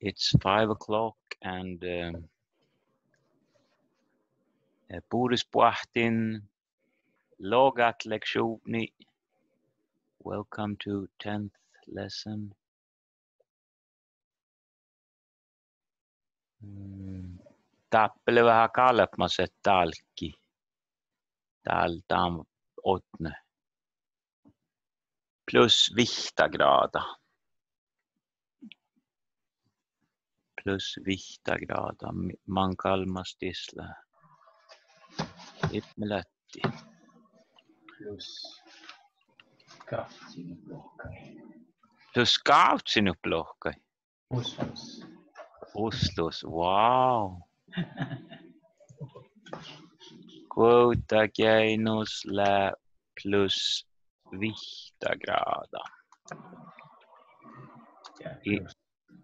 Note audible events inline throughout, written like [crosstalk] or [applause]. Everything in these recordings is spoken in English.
It's five o'clock and um, Boris Buachtin, Logat lektioni. Welcome to 10th lesson. Mm. Tappele vähän kalpmaset talki. Tältä on åtne. Plus viktagrada. plus vihtagraada, man kalmas tisla. Itmelätti. Plus kahtsinuplohkai. Plus kahtsinuplohkai? Uslus. Uslus, wow. Kuutakäinuslä plus vihtagraada.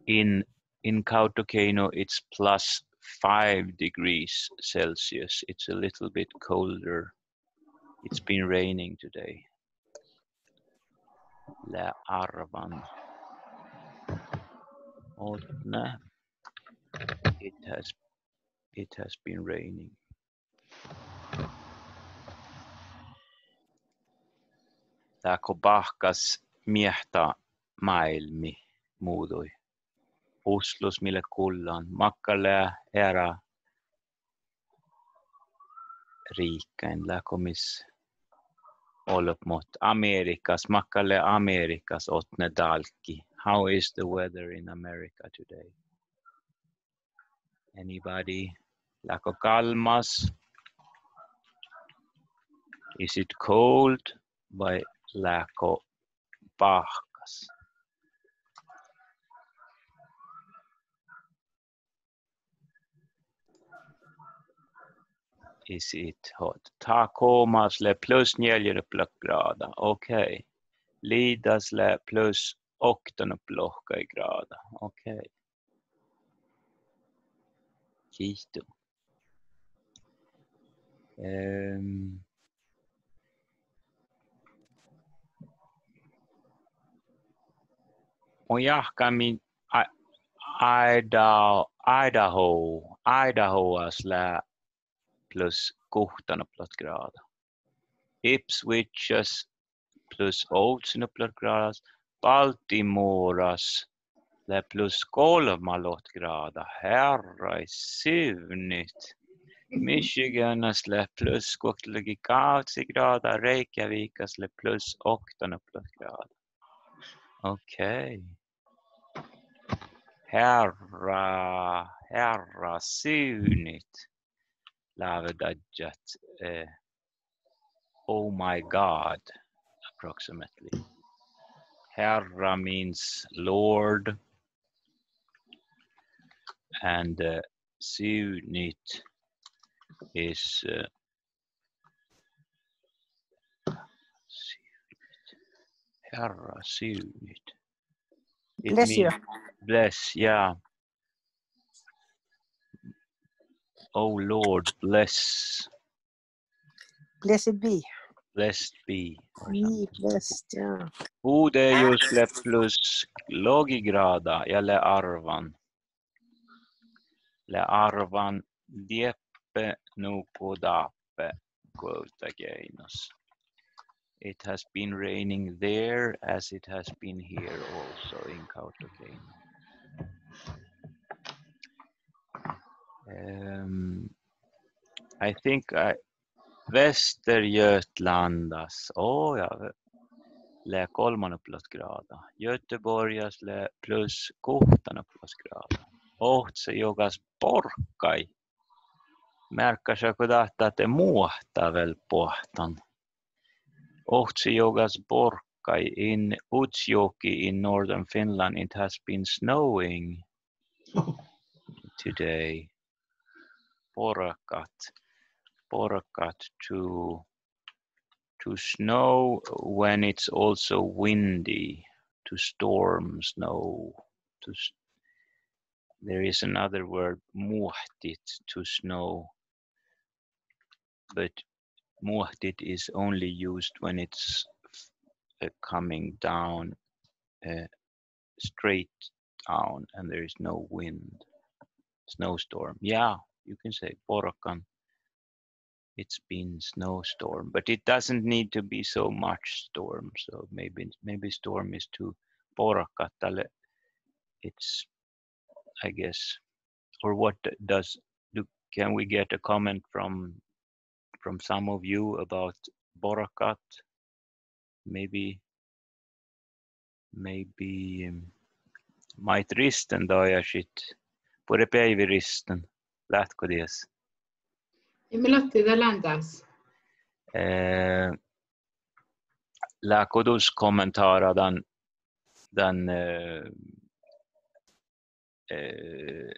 In, in Kautokeino it's plus five degrees Celsius. It's a little bit colder. It's been raining today. Lä arvan. Otne. It has it has been raining. Tääkö pahkas miehtä maailmi muutui. Oslos mille kullan. Makkalle era riikkain läkomis olup mot Amerikas. Makkalle Amerikas otne dalki. How is the weather in America today? Anybody? Läkö kalmas? Is it cold? Vai läkö pahkas? Is it hot? Takomasle plus neljäpplökgrada. Okej. Okay. Lidasle plus oktanuplohkaigrada. Okej. Okay. Kiitos. Um, och jag kan min I- Idaho, Idaho, Idaho asla plus 16 grada. Ipswichas plus 18 grada. Baltimoras lä plus 3 grada. Herra i syvnyt. Michiganas lä plus 28 grada. Reykjavikas lä plus 18 grada. Okej. Herra, herra Eh, oh my God, approximately. Herra means Lord, and uh, is uh. Herra Bless you. bless, yeah. Oh Lord, bless, Blessed be. blessed be. Be blessed. Yeah. Uudejusle plus logigrada ja le arvan. Le arvan dieppe nukudappe quotagenus. It has been raining there as it has been here also in Kautokeino. Um, I think I, Västergötlandas, oh ja, le kolmannen grada. Göteborgas le plus kuhtanen grada. Ohtse jogas porkkai. Märkäsä kun tahtaa te muohtaa vel pohtan. Ohtse jogas porkkai in Utsjoki in northern Finland. It has been snowing [laughs] today. Porakat. Porakat to to snow when it's also windy, to storm snow. To there is another word, muhtit, to snow, but muhtit is only used when it's uh, coming down uh, straight down, and there is no wind. Snowstorm. Yeah, you can say Porokan. It's been snowstorm, but it doesn't need to be so much storm. So maybe maybe storm is too Porakattale. It's I guess or what does do can we get a comment from from some of you about Borakat? Maybe maybe Might um, mait risten dajasit pure päivi risten lähtkodies. Ja me lähti ländas. Eh, Läkodus kommentara den, den eh, eh,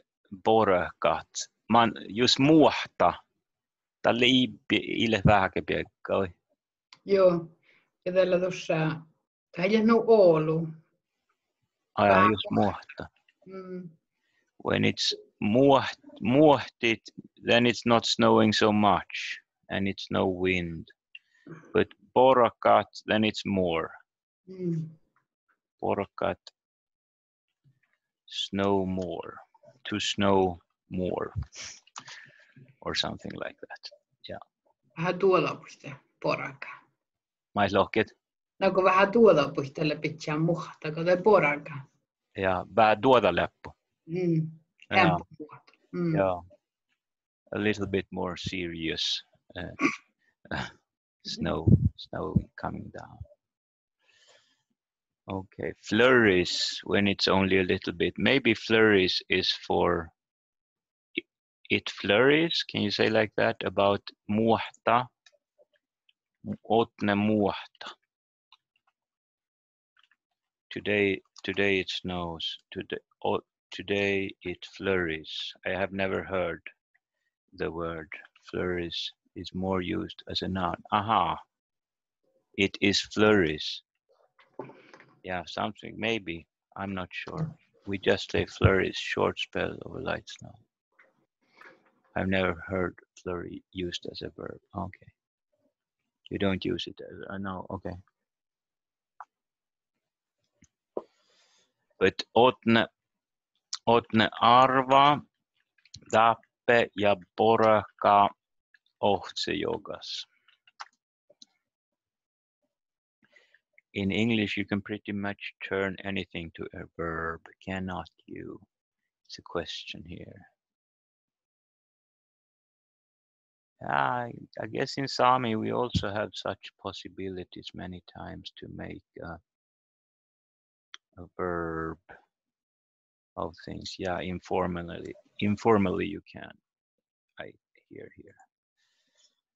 Borakat. Man just muhta. Tälle ile vähäkepiekka. Joo. Ja tällä tuossa, tämä ei no Oulu. Aja Vähän just muhta. Mm. When it's muoht, muohtit, then it's not snowing so much and it's no wind. But borakat, then it's more. Mm. Borakat, snow more, to snow more, or something like that. Vähän tuolapuista poraka. Maislohket No kun vähän tuolapuistella pitää muhta, kun poraka. ja vähän tuota leppu. Mm. Ja, Mm. ja. A little bit more serious uh, [laughs] snow, snow coming down. Okay, flurries when it's only a little bit. Maybe flurries is for it flurries. Can you say like that about muhta? Otne muhta. Today, today it snows. Today, today it flurries. I have never heard the word flurries is more used as a noun. Aha. It is flurries. Yeah, something maybe. I'm not sure. We just say flurries, short spell of a light snow. I've never heard flurry used as a verb. Okay. You don't use it as a no, okay. But otne In English, you can pretty much turn anything to a verb, cannot you? It's a question here. I, I guess in Sami we also have such possibilities many times to make a, a verb of things. Yeah, informally, informally you can. I hear here.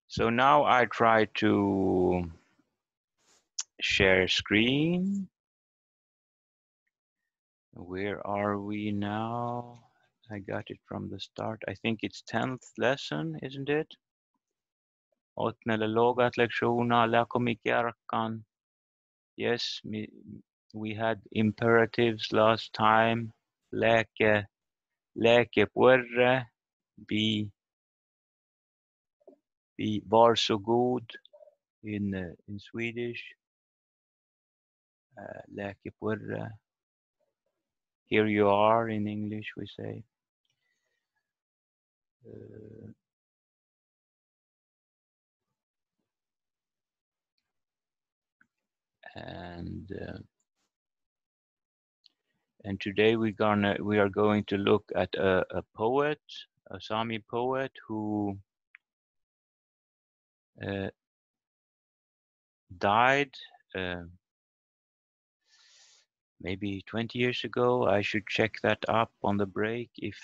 So now I try to share screen. Where are we now? I got it from the start. I think it's 10th lesson, isn't it? Yes, we had imperatives last time. Läke, läke puerre, be, be var så god in, uh, in Swedish. Uh, läke puerre. Here you are in English, we say. Uh, and uh, and today we're gonna we are going to look at a, a poet, a Sami poet who uh, died uh, maybe 20 years ago. I should check that up on the break if,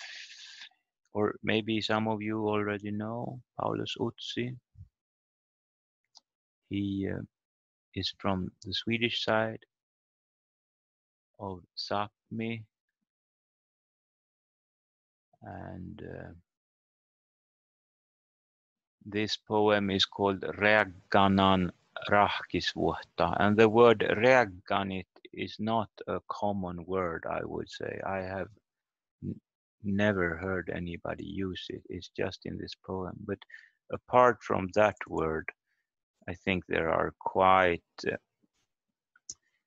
or maybe some of you already know Paulus Utsi. He uh, is from the Swedish side of Sápmi and uh, this poem is called Reagganan Rahkisvuotta and the word Reaganit is not a common word I would say. I have never heard anybody use it. It's just in this poem. But apart from that word I think there are quite uh,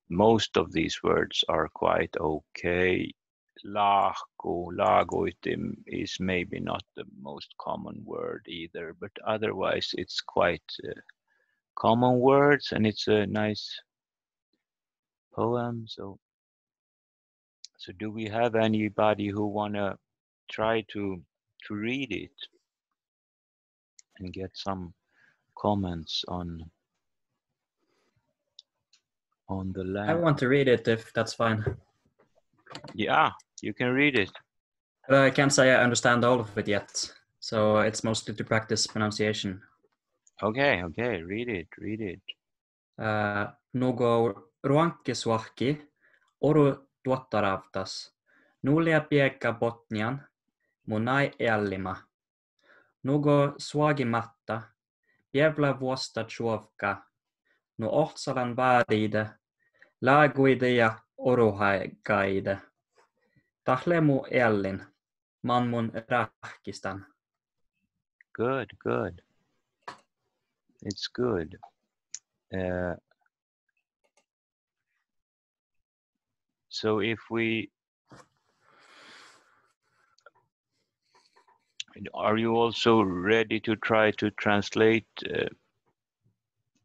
most of these words are quite okay lahku, laguitim is maybe not the most common word either, but otherwise it's quite uh, common words and it's a nice poem. So, so do we have anybody who wanna try to to read it and get some comments on on the I want to read it if that's fine. Yeah, you can read it. But I can't say I understand all of it yet. So it's mostly to practice pronunciation. Okay, okay, read it, read it. Uh, Nugo ruankisuahki oru tuottaravtas. Nulia piekka botnian munai eallima. Nugo suagimatta pievla vuosta chuovka. Nu ohtsalan vaadiide. Laaguide ja oruhaikaide. Tahlemu eallin. Man mun rähkistan. Good, good. It's good. Uh, so if we are you also ready to try to translate uh,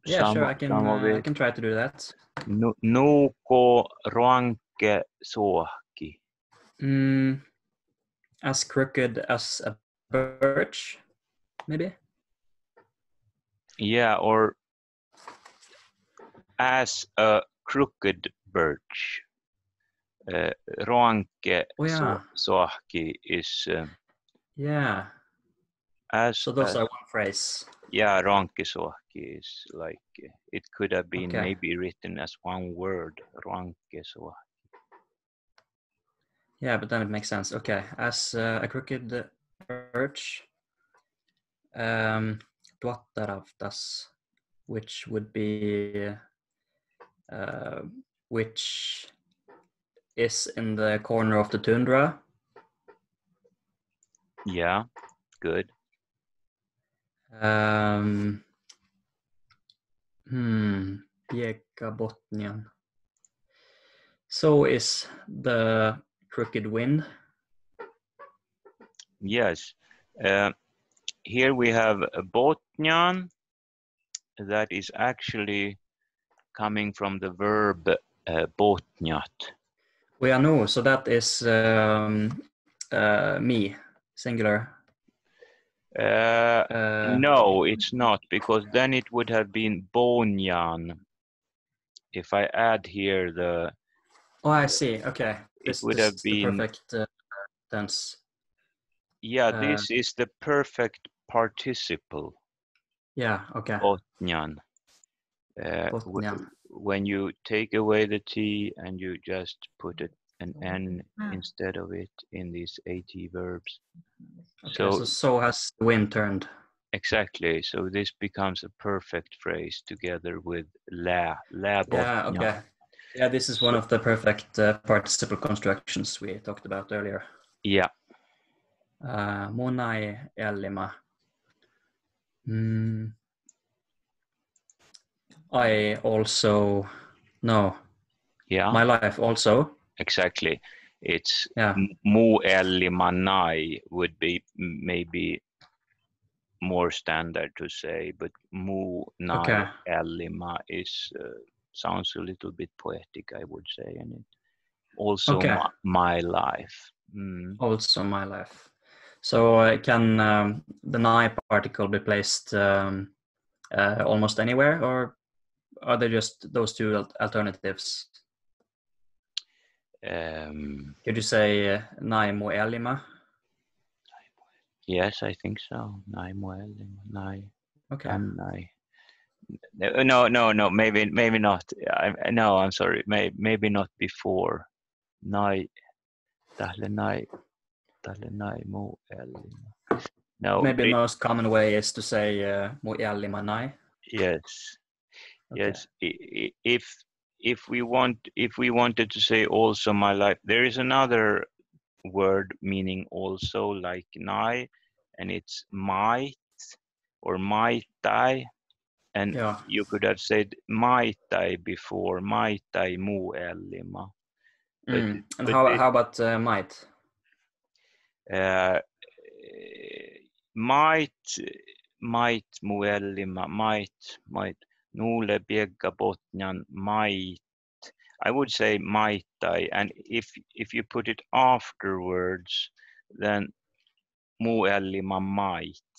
Yeah, sure. I can. Uh, I can try to do that. Nu- Nuko ruanke sohki. Mm, as crooked as a birch, maybe. Yeah, or as a crooked birch. Uh, Oh, yeah. so- sohki is uh, Yeah. As So those as- are one phrase. yeah, ruankesohki is like it could have been Okay. maybe written as one word, ruankesohki. Yeah, but then it makes sense. Okay, as uh, a crooked birch, um, tuottaravtas, which would be, uh, which is in the corner of the tundra. Yeah, good. Um, hmm, Piekka Botnian. So is the crooked wind. Yes. Uh, here we have a botnyan that is actually coming from the verb uh, botnyat. We are no, so that is um, uh, me, singular. Uh, Uh, no, it's not, because then it would have been bonyan. If I add here the, Oh, I see. Okay, it this, would this have is the been, perfect uh, tense. yeah, uh, this is the perfect participle, Yeah. Okay. botnyan. Uh, when you take away the T and you just put it, an N Ah. instead of it in these AT verbs. Okay, So so so has the wind turned. exactly, so this becomes a perfect phrase together with la, la Yeah. Okay. Yeah, this is one of the perfect uh, participle constructions we talked about earlier. Yeah, Uh, Monai Ellima. Mm. I also no yeah, my life also. Exactly. It's Yeah. m- mu elli manai would be maybe more standard to say, but mu nai Okay. is uh, sounds a little bit poetic, I would say, and it also Okay. my, my life. Mm. Also my life. So uh, can um, the nai particle be placed um, uh, almost anywhere, or are there just those two alternatives? Um, Could you say uh, nai mo elima? yes, I think so. Nai mu ellima, nai Okay. am nai. No, no, no. Maybe, maybe not. I, no, I'm sorry. May, maybe not before. Nai, tälle nai, tälle nai mu ellima. No. Maybe the most common way is to say uh, mo elima nai. yes. Okay. Yes, i- i- if if we want if we wanted to say also my life, there is another word meaning also like nai, and it's might or maitai, and Yeah. you could have said maitai before maitai mu ellima. But- Mm. And how it- how about uh, might? Uh, might, might muellima, might, might, nuule piekka botnjan, might. I would say might I, and if if you put it afterwards, then muellima might.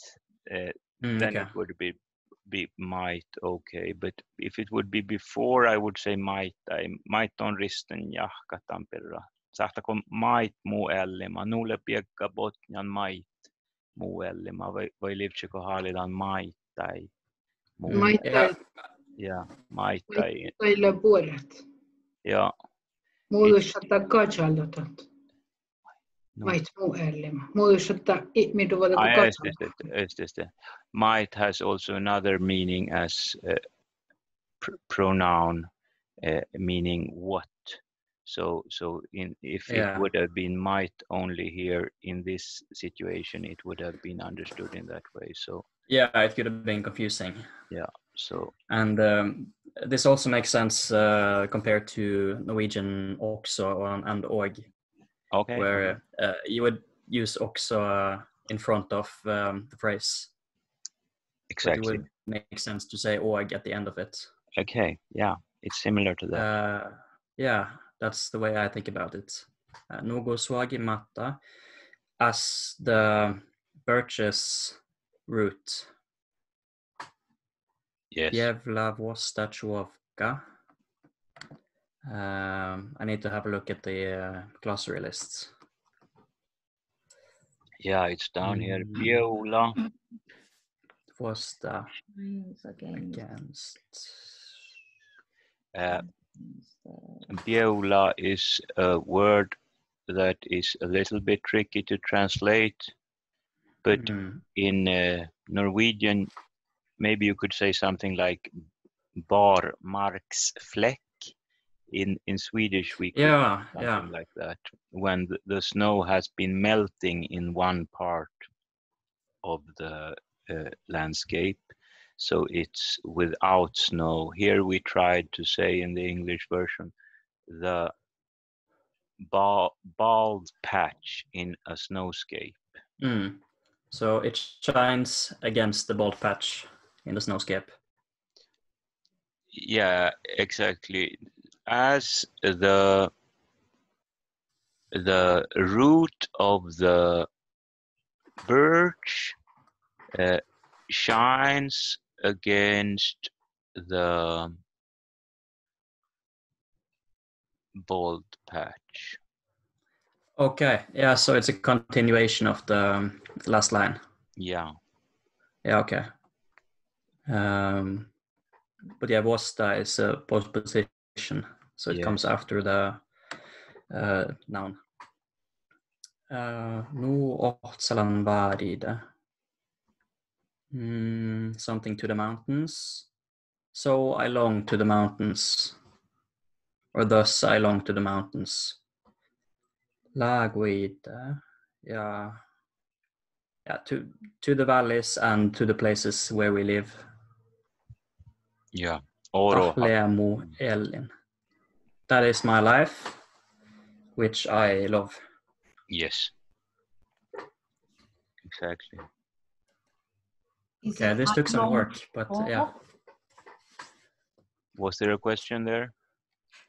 Uh, Mm, then okay. it would be be might okay but if it would be before i would say might i might on risten jahka tampera sahtako might muellima nulle piekka botnjan might muellima vai vai livtsiko haalitaan might tai muu Mai Yeah. ja might tai tailla puolet. ja Muudusata katsalatat. no. Mait muu ellima. Muudusata ihmiduvalta Ah, yes, yes, katsalatat. yes, yes, yes. Might has also another meaning as a pr- pronoun, uh, meaning what. So, so in if Yeah. it would have been might only here in this situation, it would have been understood in that way. So, Yeah, it could have been confusing. Yeah. So And um, this also makes sense uh, compared to Norwegian också and, and org, okay. where uh, you would use också uh, in front of um, the phrase. but It exactly. would make sense to say org at the end of it. Okay. Yeah, it's similar to that. Uh, yeah, that's the way I think about it. Uh, Nogo swagi matta as the birches root. yes. Jevla Vostachowka. Um, I need to have a look at the uh, glossary lists. Yeah, it's down here. Mm. Biola. Vosta Signs against. against. Uh, uh, Biola is a word that is a little bit tricky to translate, but Mm, in uh, Norwegian, maybe you could say something like bar marksfläck. In in Swedish, we could Yeah, something yeah. like that when the, the snow has been melting in one part of the uh, landscape so it's without snow here we tried to say in the english version the ba- bald patch in a snowscape Mm. So it shines against the bald patch in the snowscape. yeah exactly as the the root of the birch uh, shines against the bald patch Okay, yeah, so it's a continuation of the last line. yeah Yeah, okay. Um, but yeah, Vosta is a postposition, so it Yeah. comes after the uh, noun. Uh, nu ohtsalan varida. Mm, something to the mountains. So I long to the mountains, or thus I long to the mountains. Laguida, yeah, yeah, to to the valleys and to the places where we live. yeah oro Elin. That is my life, which I love. yes exactly is Okay, this took some work, but yeah. was there a question there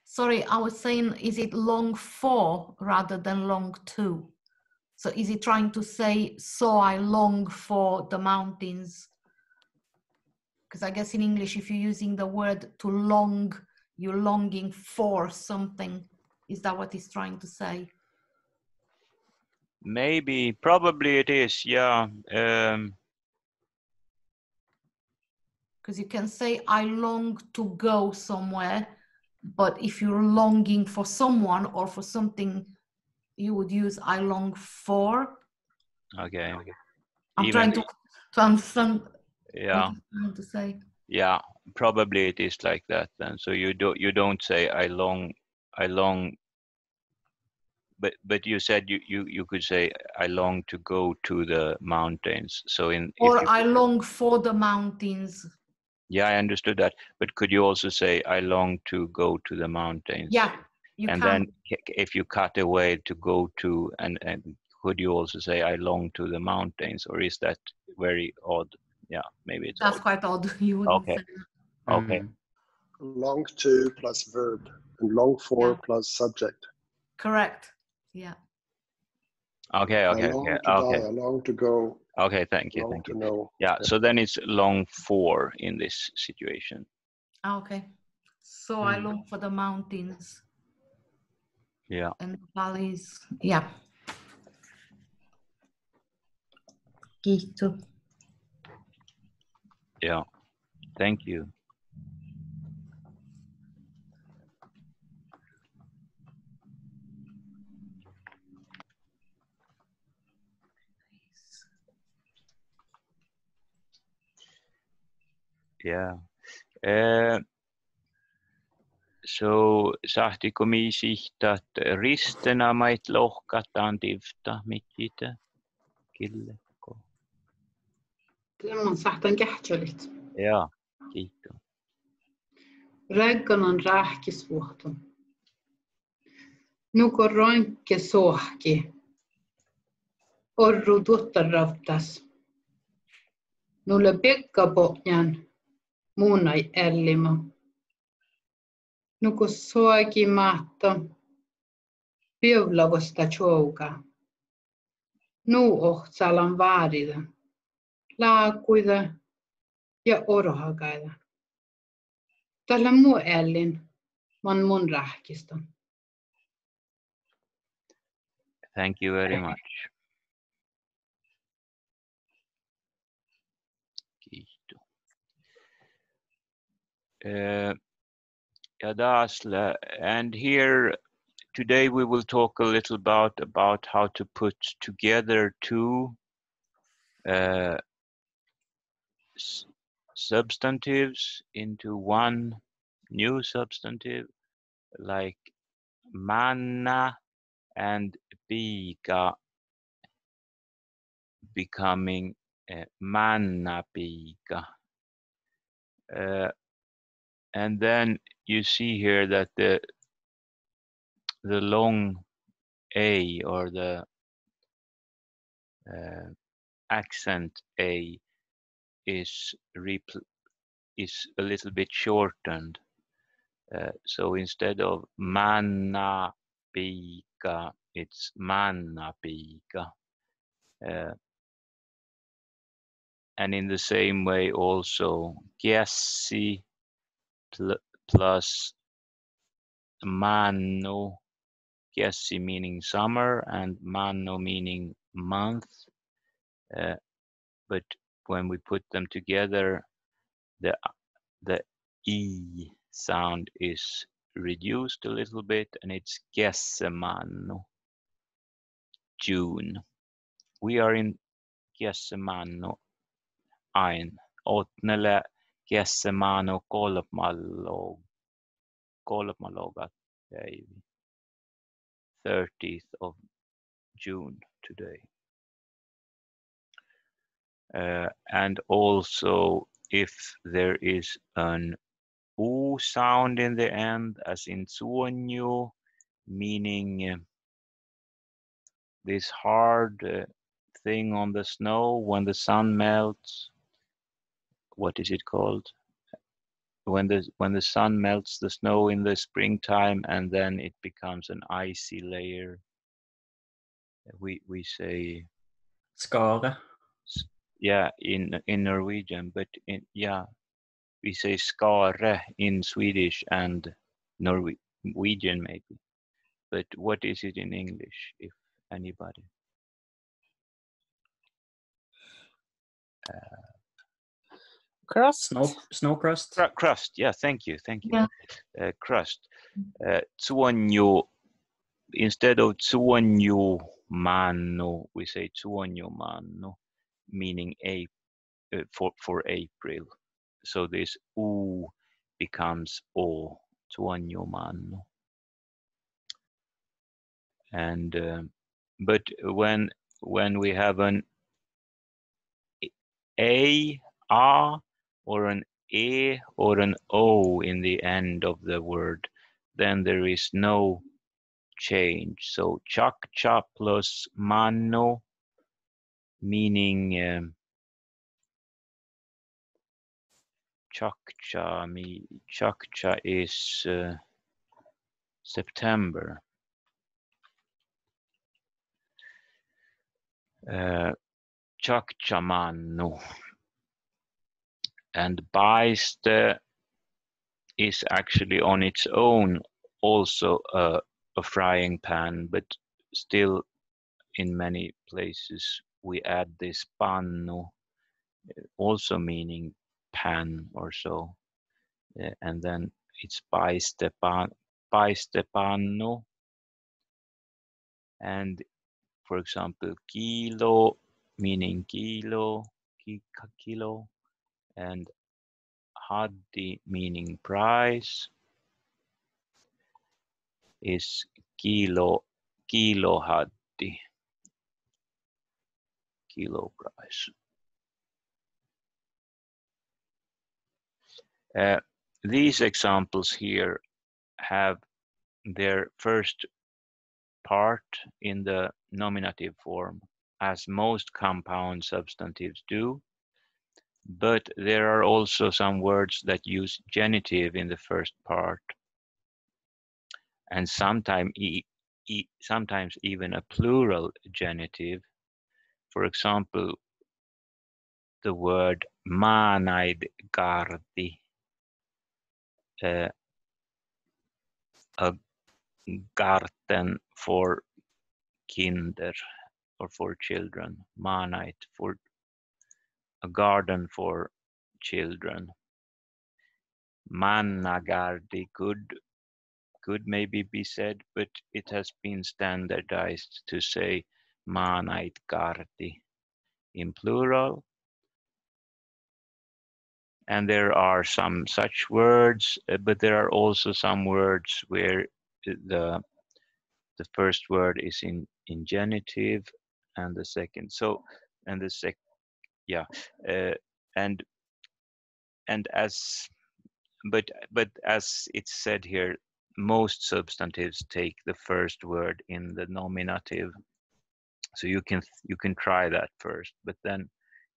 Sorry, I was saying, is it long for rather than long to? So is he trying to say, so I long for the mountains? Because I guess in English, if you're using the word to long, you're longing for something. Is that what he's trying to say? maybe probably it is yeah um Because you can say, I long to go somewhere, but if you're longing for someone or for something, you would use, I long for. okay I'm Even trying to, to understand yeah to say. yeah probably it is like that then so you don't you don't say i long i long but but you said you you, you could say i long to go to the mountains so in Or you- I long for the mountains. yeah i understood that but could you also say i long to go to the mountains Yeah, You and can then k- k- if you cut away to go to and and could you also say i long to the mountains or is that very odd yeah maybe it's that's odd. quite odd. [laughs] You wouldn't Okay. say okay Mm. Long to plus verb and long for Yeah. plus subject. correct. Yeah. okay I okay long okay to okay die, I long to go, okay thank you long thank to you know. yeah so then it's long for in this situation Ah, Okay. So I Mm. long for the mountains yeah and the valleys. Yeah. Kiitos. yeah thank you Yeah. Eh, så sahti kumi sihtat ristenä mait lohkataan tivta mikitä killekko. Tämän sahtan kähtjölit. Joo, kiitos. Räkkän on rähkisvuoto. Nuko roinkke sohki. Orru tuottarautas. Nulle pekka pohjan muunai ällimo. Nuko soaki mahto. Piovlavosta chouka. Nuu ohtsalan vaarida. Laakuida ja orhagaida. Tällä muu ellin, man mun rähkistä. Thank you very much. Kiitos. Ja, Dasle, and here today we will talk a little about about how to put together two uh, substantives into one new substantive, like manna and piika becoming uh, mannapiika. Uh, and then you see here that the the long a or the uh, accent a is is a little bit shortened. Uh, so instead of manna pika, it's manna pika. Uh, and in the same way also kiassi pl- plus mano kiassi meaning summer and mano meaning month. Uh, but when we put them together the the e sound is reduced a little bit and it's Kessemano June. We are in Kessemano ein Otnele Kessemano kolmalo kolmalogat päivi 30th of June today. Uh, and also if there is an u sound in the end as in suonyo meaning uh, this hard uh, thing on the snow when the sun melts what is it called? When the when the sun melts the snow in the springtime and then it becomes an icy layer. We we say Skara. yeah in in norwegian but in yeah we say skare in swedish and norwegian maybe. But what is it in english if anybody uh, Crust? Snow snow crust. Cru- crust yeah thank you thank you Yeah. uh, crust uh, tsuonyo instead of tsuonyo mano we say tsuonyo mano meaning a uh, for for april so this u becomes o tsuonyo mano and um, but when when we have an a a or an e or an o in the end of the word then there is no change. So chakcha plus mano, meaning um, chakcha, me, chakcha is uh, September. Uh, chakchamanu. And baiste is actually on its own also a, a frying pan, but still in many places we add this pannu, uh, also meaning pan or so. Uh, and then it's baiste, pan, baiste pannu. And for example, kilo meaning kilo, ki- kilo, and haddi meaning price is kilo kilo haddi kilo price. Uh, these examples here have their first part in the nominative form, as most compound substantives do. But there are also some words that use genitive in the first part, and sometimes e- e- sometimes even a plural genitive. For example, the word manaid gardi, uh, a garden for kinder or for children, manait for a garden for children. Mannagardi could could maybe be said, but it has been standardized to say manait gardi in plural. And there are some such words, uh, but there are also some words where the the first word is in in genitive and the second so and the sec yeah uh, and and as but but as it's said here most substantives take the first word in the nominative so you can you can try that first but then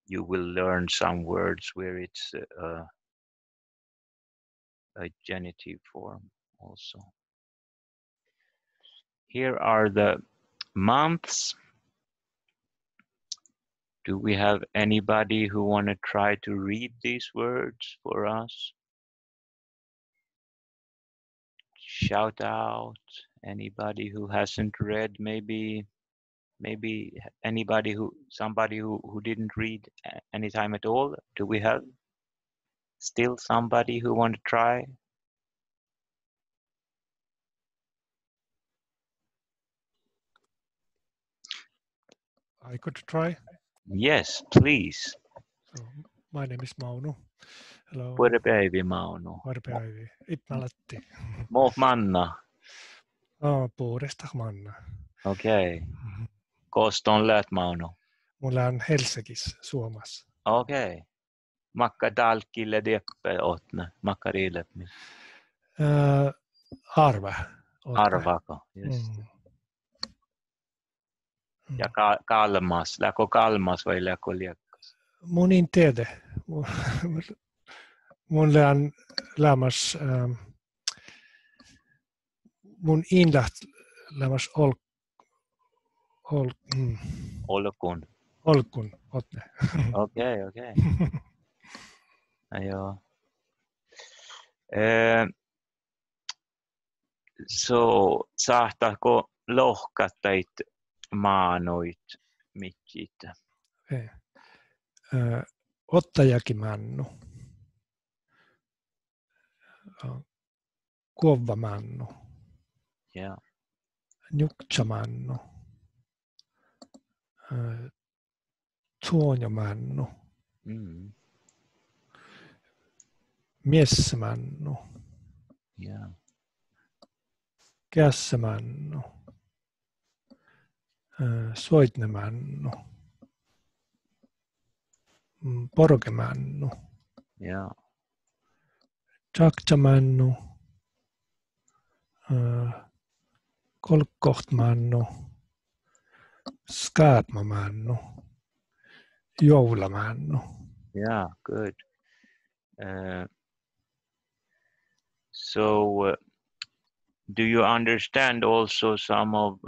you will learn some words where it's uh, a genitive form also here are the months. Do we have anybody who want to try to read these words for us? Shout out. Anybody who hasn't read, maybe, maybe anybody who, somebody who, who didn't read any time at all. Do we have still somebody who want to try? I could try. Yes, please. So my name is Mauno. Hello. Puhuta päivi, Mauno. Varpäivi. Itnalatti. [laughs] Mo manna. Oh, puhdasta manna. Okei. Kosta on läht, Mauno. Mulla on Helsingis, Suomessa. Okei. Makka talkille deppe otne. Makka riilepmi. Äh, arva. Ootko? Arvako. Just. Mm. Ja ka- kalmas. Läkö kalmas vai läkö liekkas? Mun in tiedä. Mun- Mulle on lämmäs, ähm, mun inläht lämmäs ol, ol, mm, Olkun. olkun otne. [laughs] Okei, okei. No joo. Eh, so, saattaako lohkattait maanoit mikkiit? Äh, ottajakin mannu. Kuova mannu. Njukcha mannu. Tuonja mannu. Mm. Mies mannu. Ja. Kässä mannu. Soitne mannu. Mm, Porge mannu. Ja. Chakcha mannu. uh, Kolkohtmannu, Skaatmamannu, Joulamannu. Yeah, good. Uh, so, uh, do you understand also some of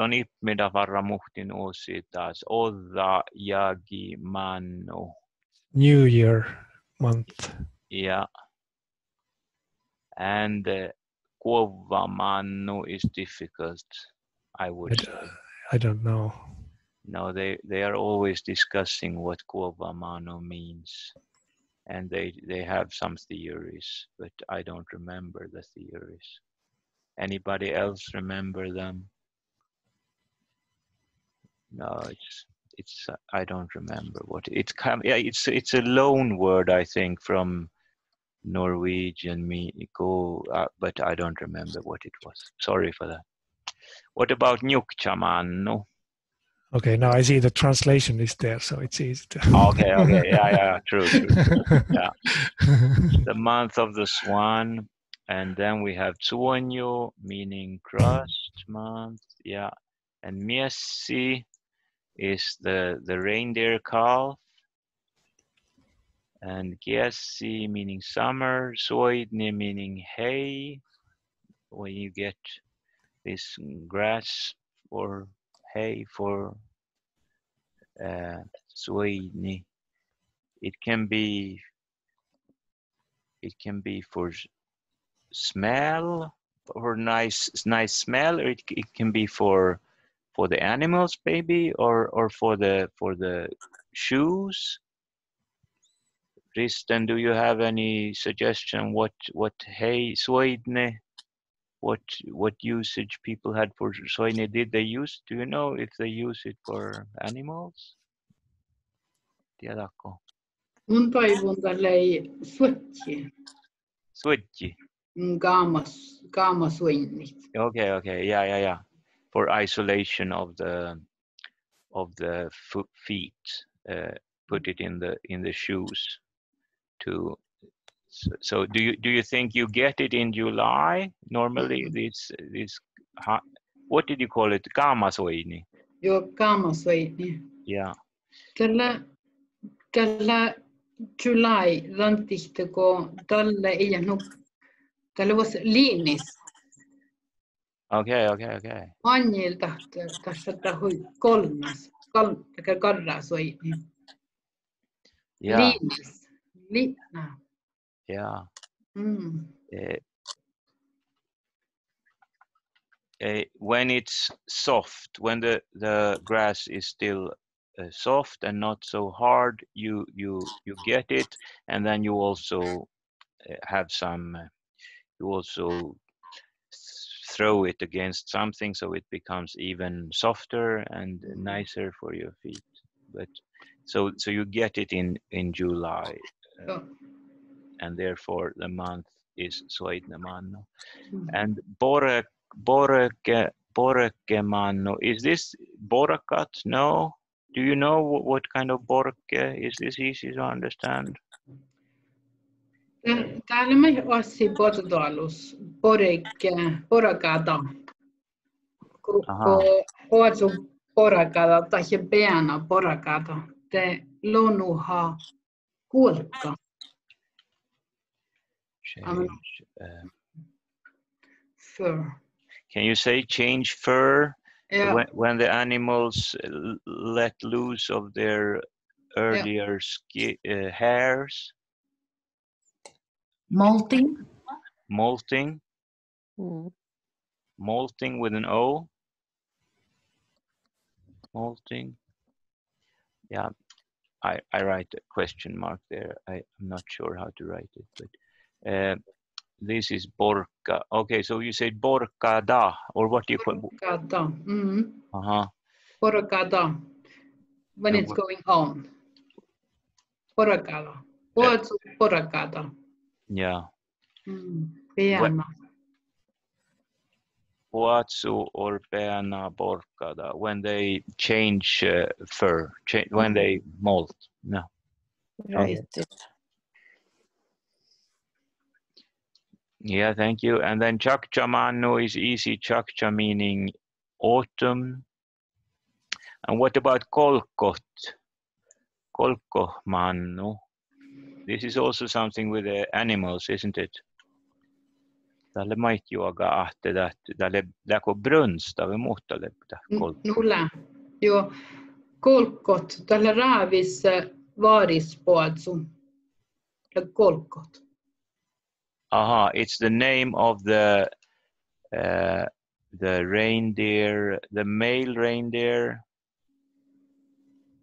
ton ipmida varra muhtin uusi taas Oda Yagi Manu. New Year month. Yeah. And uh, Kuova Manu is difficult, I would I say. I don't know. No, they, they are always discussing what Kuova Manu means. And they, they have some theories, but I don't remember the theories. Anybody else remember them? No, it's it's uh, I don't remember what it's kind. Yeah, it's it's a loan word I think from Norwegian me go, uh, but I don't remember what it was. Sorry for that. What about Nyukchamannu? Okay, now I see the translation is there, so it's easy to. [laughs] Okay, okay, yeah, yeah, true, true. [laughs] Yeah. the month of the swan, and then we have Tsuonyo, meaning crust month, yeah, and Miessi is the the reindeer calf, and Giessi meaning summer, Soidne meaning hay, when you get this grass or hay for uh. It can be it can be for smell or nice nice smell or it, it can be for for the animals maybe or or for the for the shoes Risten, do you have any suggestion what what hey soidne what what usage people had for soidne did they use do you know if they use it for animals Tiedätkö? Mun toivon tälleen suotsi, Suojji. kaamas, mm, kaamasuinnit. Okay, okay, yeah, yeah, yeah. For isolation of the of the fo- feet, uh, put it in the in the shoes. To so, so do you do you think you get it in July normally? Mhm. This this what did you call it? Kamasoini. Joo, kaamasuinnit. Yeah. Tällä, tällä July rantihtako tällä ei no tällä was liinis Okay, okay, okay. Anjilta tässä tahui kolmas, kol, karra soini. Yeah, Liinis. Liina. yeah. Mm. Uh, when it's soft, when the the grass is still uh, soft and not so hard, you you you get it, and then you also uh, have some. Uh, you also throw it against something, so it becomes even softer and nicer for your feet. But so so you get it in in July, Joo. and therefore the month is Soidnamanno. Mm. And Borek, Boreke, Borekemanno, is this Borakat? No? Do you know wh- what kind of Borke? Is this easy to understand? Tää- Täällä me ossi Portugalus, Porek, Porakata. Kun Aha. ootsu Porakata tai peana Porakata, te lunuha kuolka. Change. Uh, Fur. can you say change fur Ja, when, when the animals let loose of their earlier ski, uh, hairs, Molting. molting, Mm. molting with an O? Molting. Yeah, I, I write a question mark there. I, I'm not sure how to write it, but uh, this is Borka. Okay, so you say Borkada, or what do you call Porakata. Mm. Uh-huh. Porakata. When And it's what- going on. Porakata. Ootsu Porakata. Yeah. Mm. Peana. Huatsu or Peana Borkada, when they change uh, fur, cha- when they molt. No. Right. Yeah, thank you. And then Chakchamano is easy, Chakcha meaning autumn. And what about Kolkot? Kolkohmanu. This is also something with the animals, isn't it? Tälle maitjuaga ahte that tälle läko brunsta või muuta kol. Nulla. Jo, kolkot, tällä raavis varispoatsu. Kolkot. Aha, it's the name of the uh, the reindeer, the male reindeer.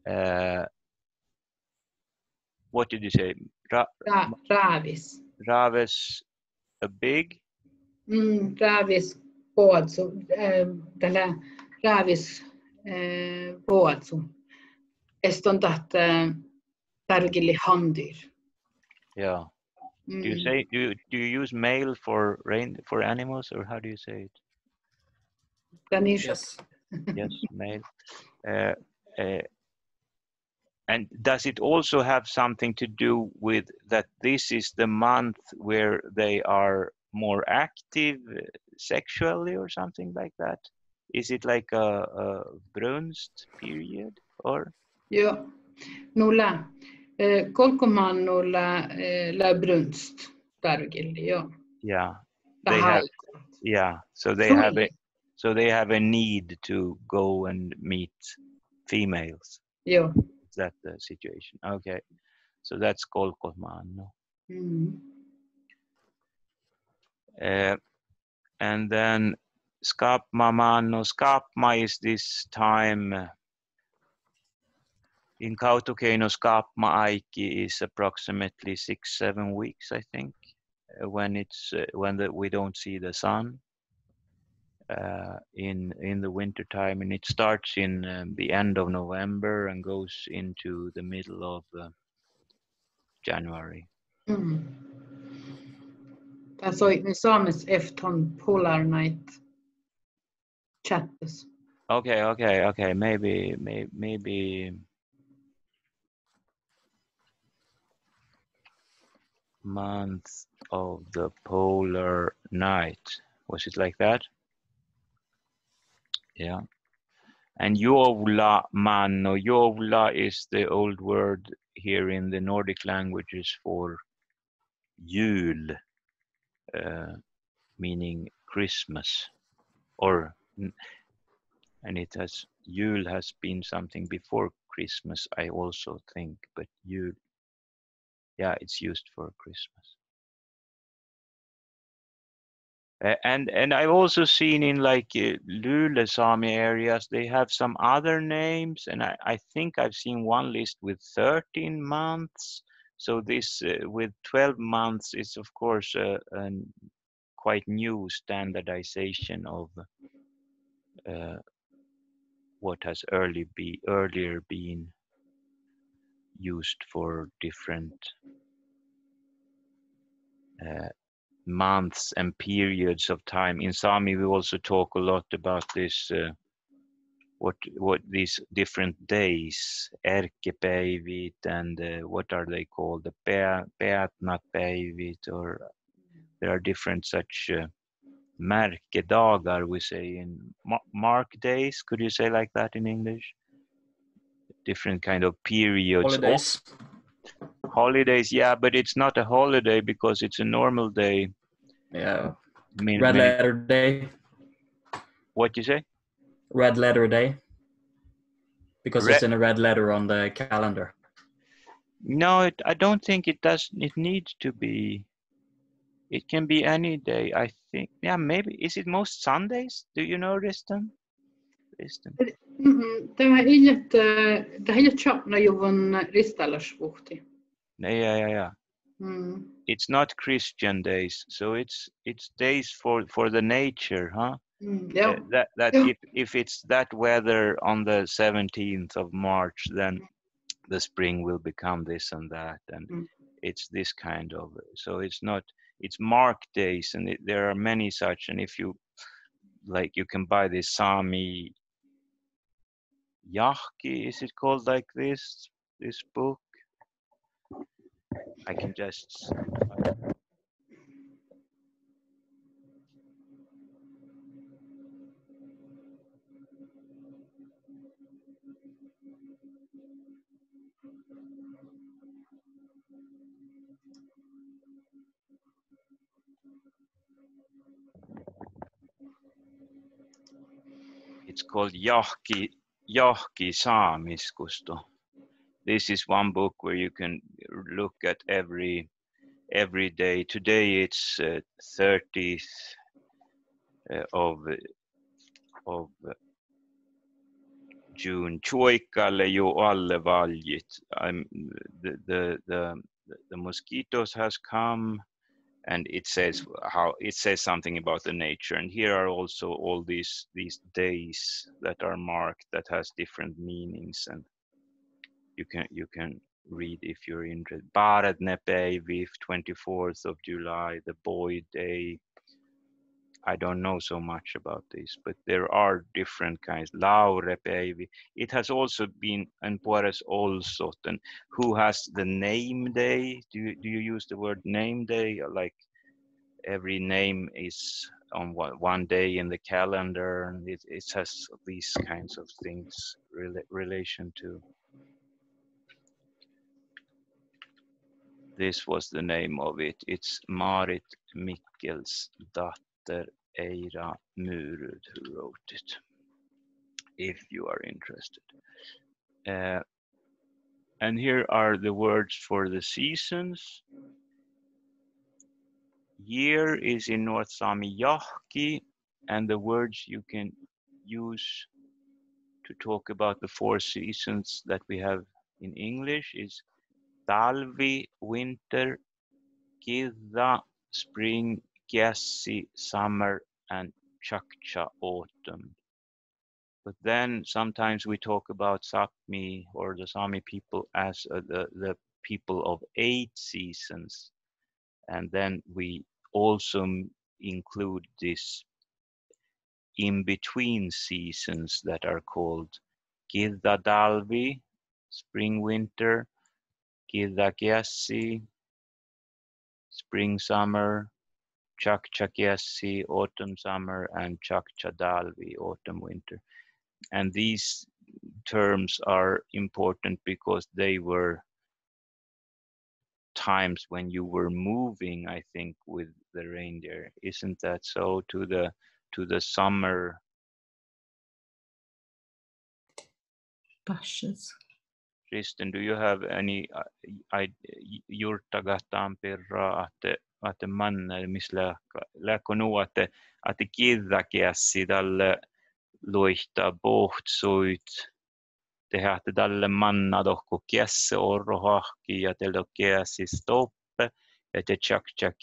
Uh, what did you say? Ra Ra, raavis. Raves, a big. Mm, raavis poatsu. Tällä raavis poatsu. Eston tahta tärkili handyr. Yeah. Do you Mm. say do you, do you use male for rain for animals or how do you say it? Planisha. Yes. Yes, male. Uh, uh, and does it also have something to do with that this is the month where they are more active uh, sexually or something like that? Is it like a, a brunst period or? Joo. Nulla. Kolkomannulla la brunst tarkili, joo. Yeah, they have. Yeah, so they have a so they have a need to go and meet females. Joo. That the situation? Okay, so that's kolkomanno. Mm. Uh, and then Skapmamano, Skapma is this time uh, in Kautokeino, Skapma Aiki is approximately six, seven weeks, I think, uh, when it's uh, when the, we don't see the sun uh, in in the winter time, and it starts in um, the end of November and goes into the middle of uh, January. Mm. Tässä oli ne saames efton polar night chattes. Okay, okay, okay. Maybe, maybe, maybe. Month of the polar night. Was it like that? Yeah. And Jovla manno. Jovla is the old word here in the Nordic languages for jul, uh, meaning Christmas, or and it has Yule has been something before Christmas, I also think, but Yule, yeah, it's used for Christmas. And and I've also seen in like uh, Lule Sami areas they have some other names, and I, I think I've seen one list with 13 months. So this uh, with 12 months is of course a, a quite new standardization of uh, what has early be earlier been used for different uh, months and periods of time. In Sami, we also talk a lot about this. Uh, what what these different days, Erkepäivit, and uh, what are they called? The Peatnatpäivit, or there are different such uh, we say in ma- mark days. Could you say like that in English? Different kind of periods. Holidays. Holidays, yeah, but it's not a holiday because it's a normal day. Yeah. I mean, Red many- letter day. what you say? Red letter day. Because Red- it's in a red letter on the calendar. No, it, I don't think it does. It needs to be. It can be any day. I think. Yeah, maybe. Is it most Sundays? Do you know Risten? Risten. Mm, Tämä ei ole, tämä ei ole chapna juvun ristalasvuhti. Yeah, yeah, yeah. Mm. It's not Christian days, so it's it's days for for the nature, huh? Mm. Uh, that that Yeah. if if it's that weather on the 17th of March, then the spring will become this and that, and Mm. it's this kind of. So it's not. It's mark days, and it, there are many such. And if you like, you can buy this Sami Yahki. Is it called like this? This book. I can just It's called jahki, jahki saamiskustu. This is one book where you can look at every every day. Today it's uh, 30th uh, of of June. Choikalle jo alle valjit. The, the the the mosquitoes has come and it says how it says something about the nature and here are also all these these days that are marked that has different meanings and you can you can read if you're interested Baradne with 24th of July the boy day I don't know so much about this, but there are different kinds. Laurepäivi. It has also been and also. And who has the name day? Do you, do you use the word name day? Like every name is on one, one day in the calendar, and it, it has these kinds of things rela relation to. This was the name of it. It's Marit Mikkels Datter Eira Murud who wrote it, if you are interested. Uh, and here are the words for the seasons. Year is in North Sami Jahki, and the words you can use to talk about the four seasons that we have in English is Talvi, winter, Kidda, spring, Kiassi, summer, and Chakcha, autumn. But then sometimes we talk about Sapmi or the Sami people as uh, the, the people of eight seasons. And then we also include this in between seasons that are called Dalvi, spring winter, Kiessi, spring summer, Chakchakiassi, autumn summer, and Chakchadalvi, autumn winter. And these terms are important because they were times when you were moving i think with the reindeer isn't that so to the to the summer Pashes. Kristen, do you have any uh, juurtagataan pirraa, että että manner mislääkko nu, että että kidäkiäsi tälle luihtaa pohtsuit, tehdä, että tälle manna tohku kiesse orrohahki ja teille kiesi stoppe, ja te tjak tjak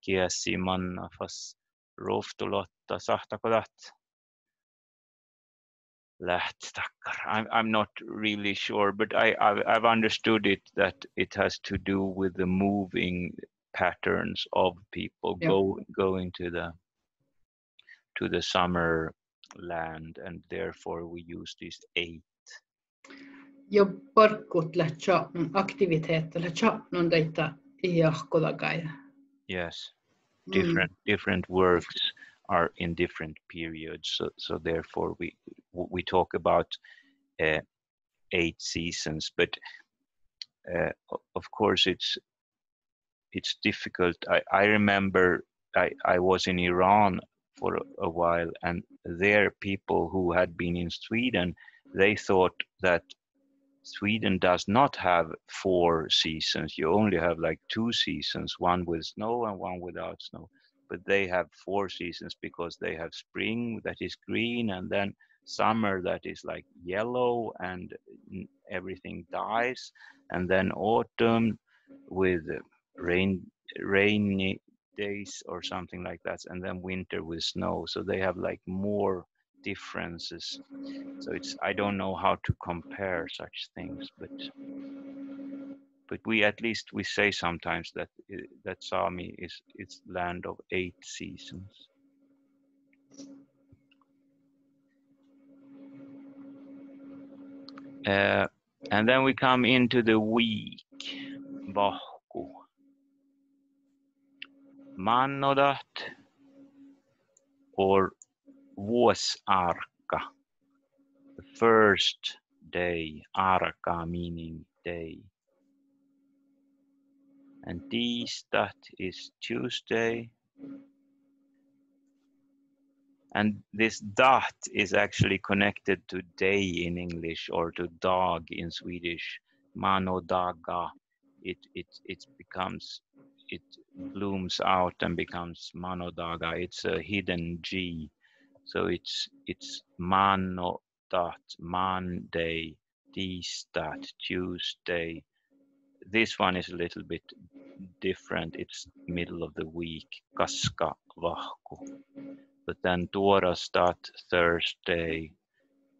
kiesi manna fas roftolotta, sahtako lähtee? I'm I'm not really sure, but I I've, I've understood it that it has to do with the moving patterns of people Yeah. go going to the to the summer land, and therefore we use these eight. Jo parkut lähtsä aktiviteet lähtsä non deita iahkodagai. Yes, Mm. different different works are in different periods, so so therefore we we talk about uh, eight seasons, but uh, of course it's it's difficult. I, I remember I, I was in Iran for a, a while, and there people who had been in Sweden, they thought that Sweden does not have four seasons. You only have like two seasons, one with snow and one without snow. But they have four seasons because they have spring that is green, and then summer that is like yellow and everything dies, and then autumn with rain rainy days or something like that and then winter with snow. So they have like more differences. So it's i don't know how to compare such things but but we at least we say sometimes that that sami is it's land of eight seasons uh, and then we come into the week Vahku. Mannodat or vuosarka. The first day, arka meaning day. And tisdat is Tuesday. And this dot is actually connected to day in English or to dog in Swedish. Manodaga. It it it becomes it blooms out and becomes manodaga. It's a hidden G. So it's it's mano Monday, tisdag, Tuesday. This one is a little bit different. It's middle of the week. Kaska vahku. But then torsdag, Thursday,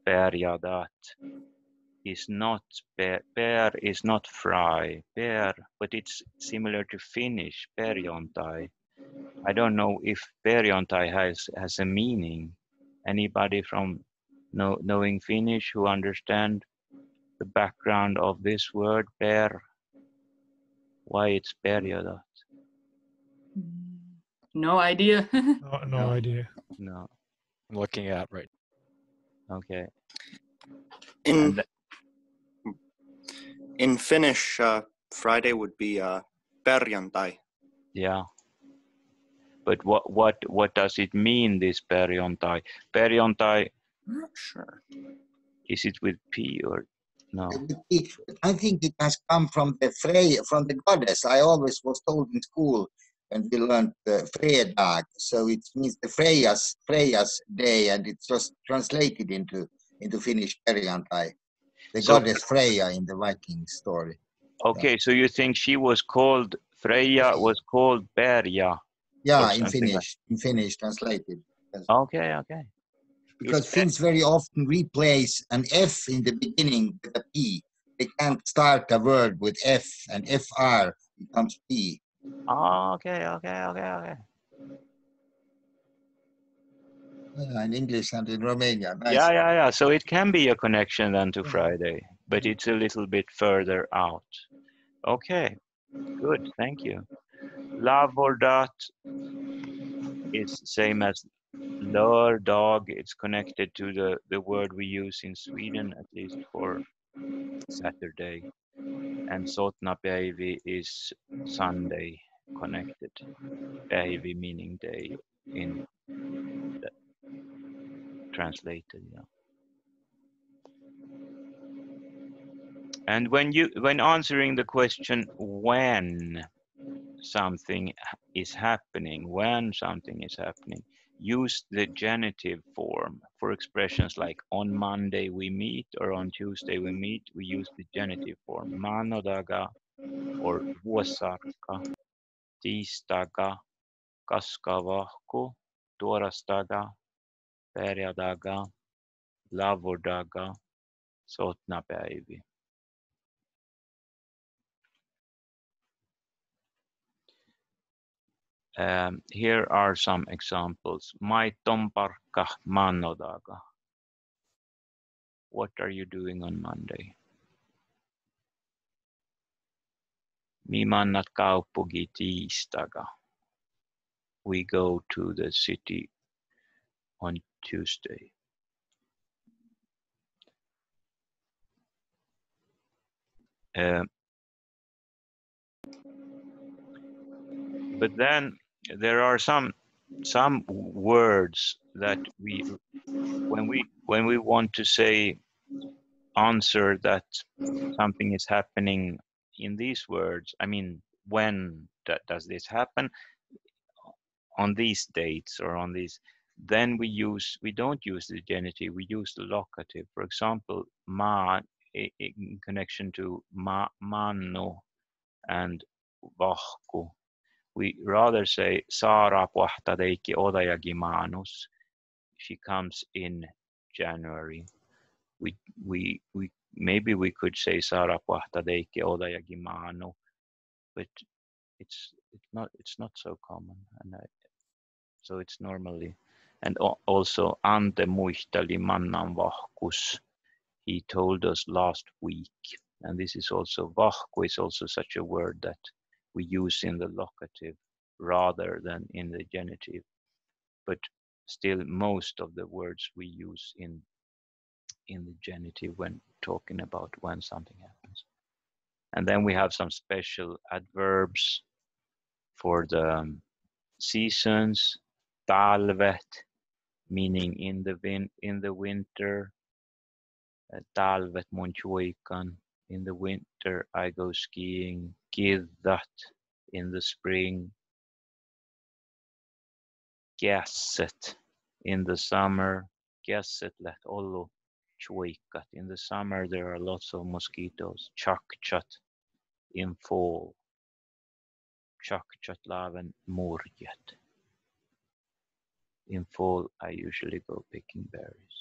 perjadat is not per, per is not fry per, but it's similar to Finnish perjontai. I don't know if perjontai has has a meaning. Anybody from know, knowing Finnish who understand the background of this word per? Why it's perjadat? No idea. [laughs] No, no No. idea. No. I'm looking at right. Okay. In And in Finnish, uh, Friday would be uh, perjantai. Yeah. But what what what does it mean this perjontai? Perjontai Not sure. is it with P or no? I think it has come from the Freya, from the goddess. I always was told in school when we learned the Fredag. So it means the Freya's Freya's day, and it's just translated into into Finnish perjantai. The So- goddess Freya in the Viking story. Okay, so you think she was called Freya was called Perja? Yeah, in something like- Finnish, in Finnish translated. Okay, okay. Because It's- Finns very often replace an F in the beginning with a P. They can't start a word with F, and FR becomes P. Ah, okay, okay, okay, okay. Yeah, in English and in Romania. Nice. Yeah, yeah, yeah. So it can be a connection then to Friday, but it's a little bit further out. Okay, good. Thank you. Lavordat is same as lördag. It's connected to the, the word we use in Sweden, at least for Saturday. And Sotnapäivi is Sunday connected. Päivi meaning day in the translated, yeah. And when you when answering the question when something is happening, when something is happening, use the genitive form for expressions like on Monday we meet or on Tuesday we meet. We use the genitive form manodaga or vuosakka, tiistaga, kaskavahku, torastaga, perjadaga, lavordaga, sotnapäivi. Um, here are some examples. Maitonparkka manodaga. What are you doing on Monday? Mimannat kaupunki tiistaga. We go to the city on Tuesday. Um, but then there are some some words that we when we when we want to say answer that something is happening in these words i mean when does this happen? On these dates or on these then we use we don't use the genitive we use the locative. For example ma in connection to ma manno and vahku we rather say Saara Pohtadeiki Odajagi Manus. She comes in January. We we we maybe we could say Saara Pohtadeiki Odajagi Manu, but it's it's not it's not so common, and I, so it's normally and also Ante muisteli mannan vahkus. He told us last week, and this is also vahku is also such a word that we use in the locative rather than in the genitive. But still, most of the words we use in in the genitive when talking about when something happens. And then we have some special adverbs for the um, seasons. Talvet meaning in the win in the winter. Uh, talvet mun chuikan. In the winter, I go skiing. Kiddat in the spring. Gasset in the summer. Gasset let ollu chuikat. In the summer, there are lots of mosquitoes. Chakchat in fall. Chakchat laven morget. In fall, I usually go picking berries.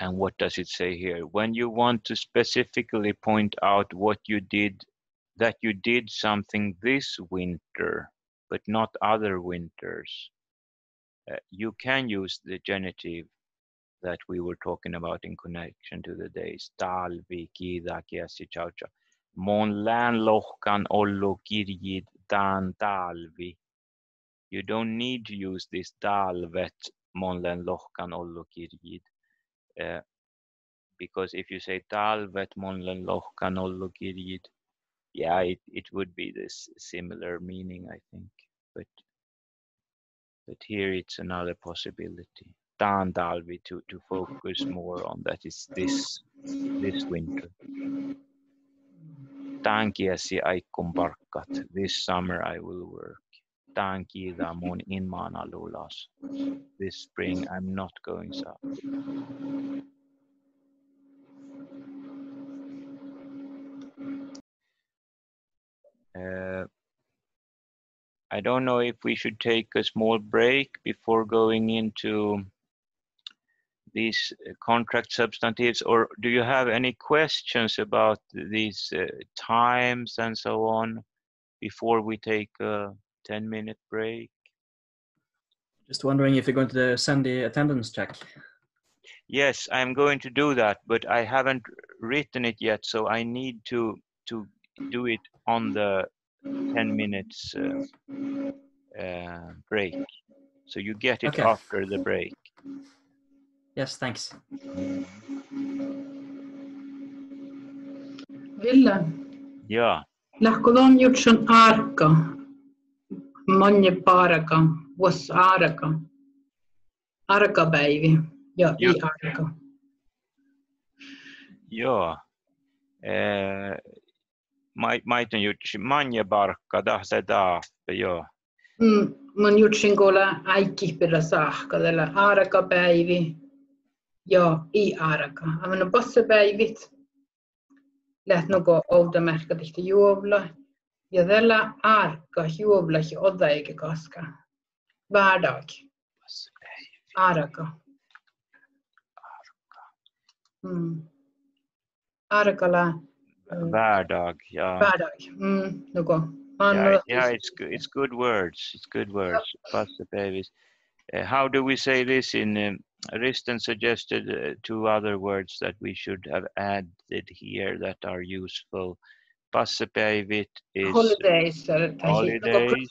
And what does it say here? When you want to specifically point out what you did, that you did something this winter, but not other winters, uh, you can use the genitive that we were talking about in connection to the days. Talvi, kida, kiasi, chaucha. Mon län lohkan ollu kirjid dan talvi. You don't need to use this talvet mon län lohkan ollu kirjid. Uh, because if you say talvet mon län lohkan ollu kirjid, yeah, it, it would be this similar meaning, I think. But but here it's another possibility. Dandalvi to, to focus more on that is this this winter. Tankiasi aikon parkkat. This summer I will work. Tankida in inmana lulas. This spring I'm not going south. Uh, I don't know if we should take a small break before going into these uh, contract substantives, or do you have any questions about these uh, times and so on before we take a 10 minute break? Just wondering if you're going to send the attendance check. Yes, I'm going to do that, but I haven't written it yet, so I need to to do it on the 10 minutes uh, uh, break. So you get it Okay. after the break. Yes, thanks. Ville, Yeah. lahkodon jutsun arka. Manje paraka, was araka. Arkapäivi ja Ja. i arka. Joo. Eh, mai- Maiten jutsi manje barkka tahse taahpe, joo. Mm, mun jutsin kola aikihpillä saakka, tällä arkapäivi ja i arka. Amen passapäivit. Läht nuko outamärkä tihti juovla. Ja tällä arka juovla ja odda eikä kaska. Vardag. Arka. Mm. Arkala. Vardag, ja. Vardag. Mm, nuko. Yeah, yeah, it's good. It's good words. It's good words. Pastor babies. Uh, how do we say this in? Um, Risten suggested uh, two other words that we should have added here that are useful. Passapäivit is holidays. uh, holidays.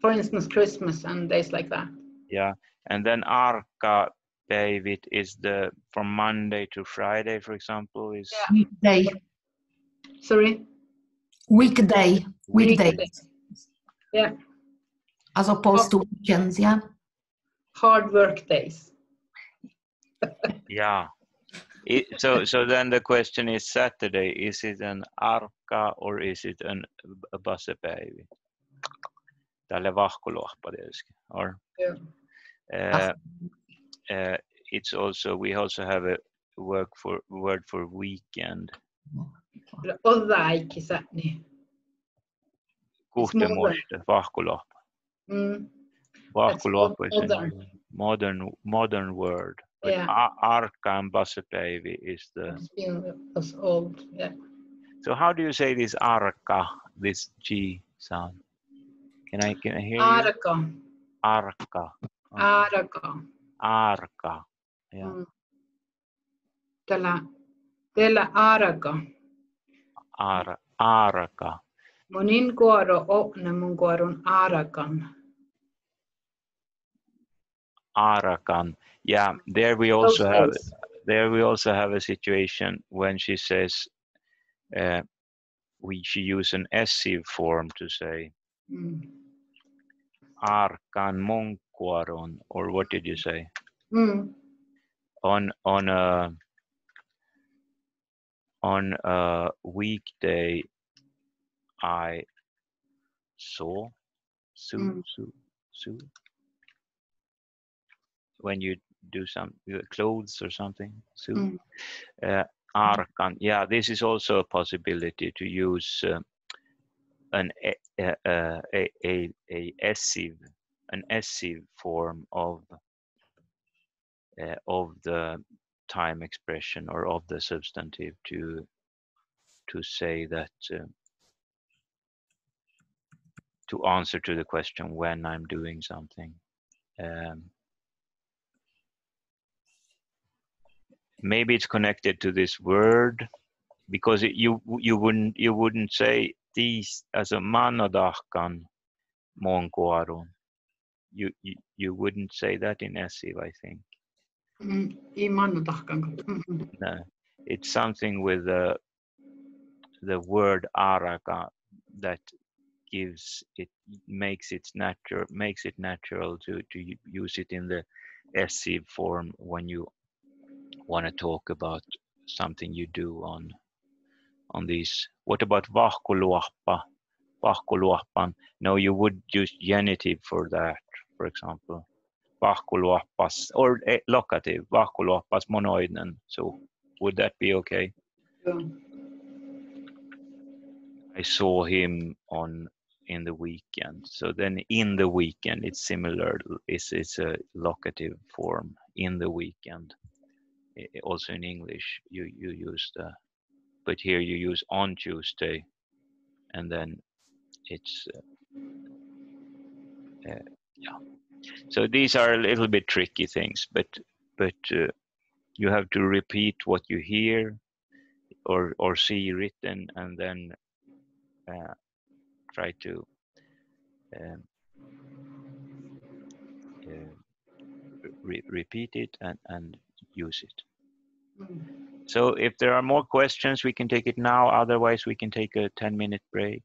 For instance, Christmas and days like that. Yeah, and then arka päivit is the from Monday to Friday, for example, is Weekday. Sorry? Weekday. Weekday. Weekday. Yeah. As opposed to weekends, yeah? Hard work days. [laughs] yeah. It, so so then the question is Saturday. Is it an arka or is it an a passapäivi? Tälle vahkolohpa tietysti. Or Yeah. uh, uh, it's also we also have a work for word for weekend. Säni. Kuhtemuista vahkolohpa. Mm. Vahkolohpa is modern modern word. Yeah. a- arka and passapäivi is the It's been was old. Yeah. So how do you say this arka, this G sound? Can I can I hear you? Arka. Arka. Arka. Arka. Yeah. Mm. Tällä, tällä arka. Ar, arka. Monin kuoro on mun kuoron arakan. Arakan. Yeah, there we also have there we also have a situation when she says uh, we she use an essive form to say Mm. arkan monkuaron, or what did you say? Mm. On on a on a weekday, I saw Sue Mm. Sue Sue when you do some uh, clothes or something. Sue. Mm. Uh, arkan. Yeah, this is also a possibility to use uh, an e- a, a, a, a, a essive, an essive form of uh, of the time expression or of the substantive to to say that uh, to answer to the question when I'm doing something. Um, maybe it's connected to this word because it, you you wouldn't you wouldn't say these as a manodahkan monkoaron. You, you you wouldn't say that in essive, I think. Mm. I mannodahkan. Mm. No, it's something with the the word araka that gives it makes it natural makes it natural to to use it in the essive form when you want to talk about something you do on on these. What about vahkuluappa? Vahkuluappan. No, you would use genitive for that, for example. Vahkuluappas or eh, locative. Vahkuluappas monoiden. So would that be okay? Ja. I saw him on in the weekend. So then in the weekend it's similar. It's it's a locative form in the weekend. Also in English you you use the but here you use on Tuesday and then it's uh, uh, yeah. So these are a little bit tricky things, but but uh, you have to repeat what you hear or or see written and then uh, try to um, uh, re- repeat it and, and use it. Mm. So if there are more questions, we can take it now. Otherwise, we can take a 10 minute break.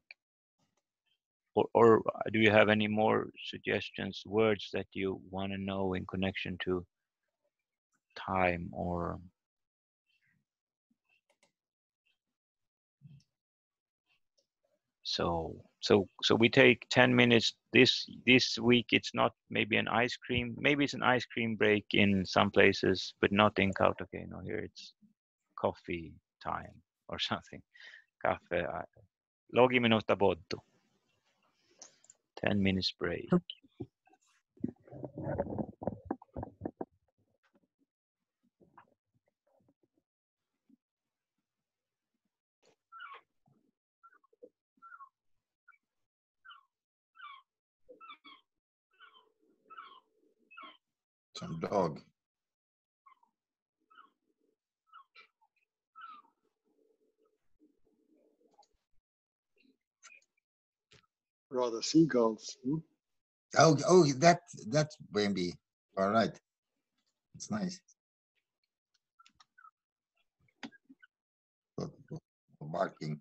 Or, or do you have any more suggestions, words that you want to know in connection to time or so so so we take 10 minutes. This this week it's not maybe an ice cream maybe it's an ice cream break in some places but not in Kautokeino. Here it's coffee time [laughs] or something. Cafe uh, logi minuta boddu. 10 minutes break Some dog. Rather seagulls. Hmm? Oh, oh, that, that's maybe, all right. It's nice. Barking.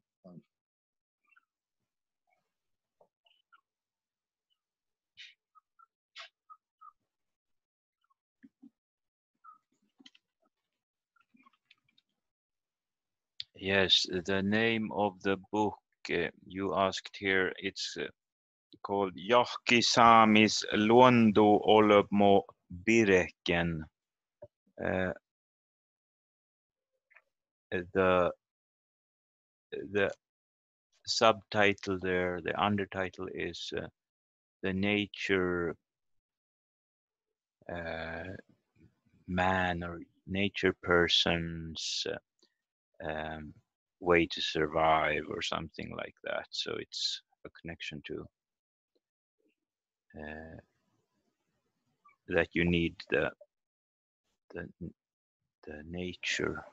Yes the name of the book uh, you asked here it's uh, called Jahki Samis Luondo Olmo Bireken. Uh, the the subtitle there, the undertitle is uh, the nature uh, man or nature person's uh, um, way to survive or something like that. So it's a connection to uh, that you need the the the nature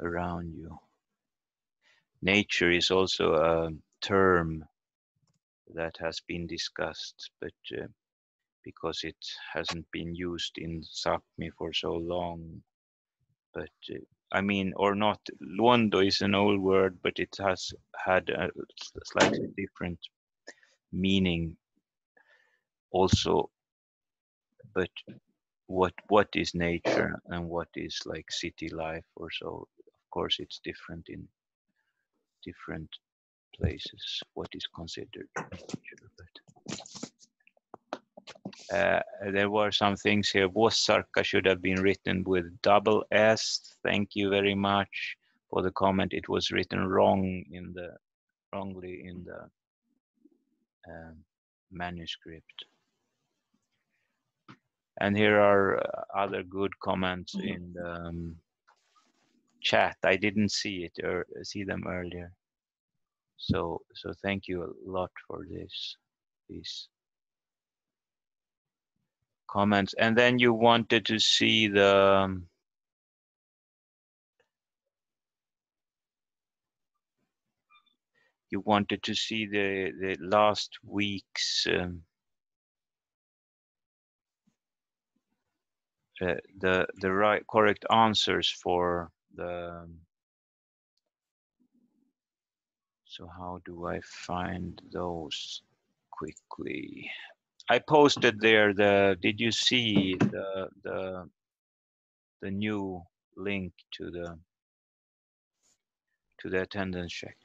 around you. Nature is also a term that has been discussed, but uh, because it hasn't been used in Sapmi for so long, but uh, I mean, or not. Luondo is an old word, but it has had a slightly different meaning also. But what what is nature and what is like city life or so? Of course, it's different in different places. What is considered nature, but. Uh, there were some things here. Vuossarka should have been written with double S. Thank you very much for the comment. It was written wrong in the wrongly in the um, manuscript. And here are uh, other good comments in the um, chat. I didn't see it or see them earlier. So so thank you a lot for this. These comments. And then you wanted to see the you wanted to see the the last week's um, uh, the the right correct answers for the so how do I find those quickly? I posted there the, did you see the, the, the new link to the, to the attendance check?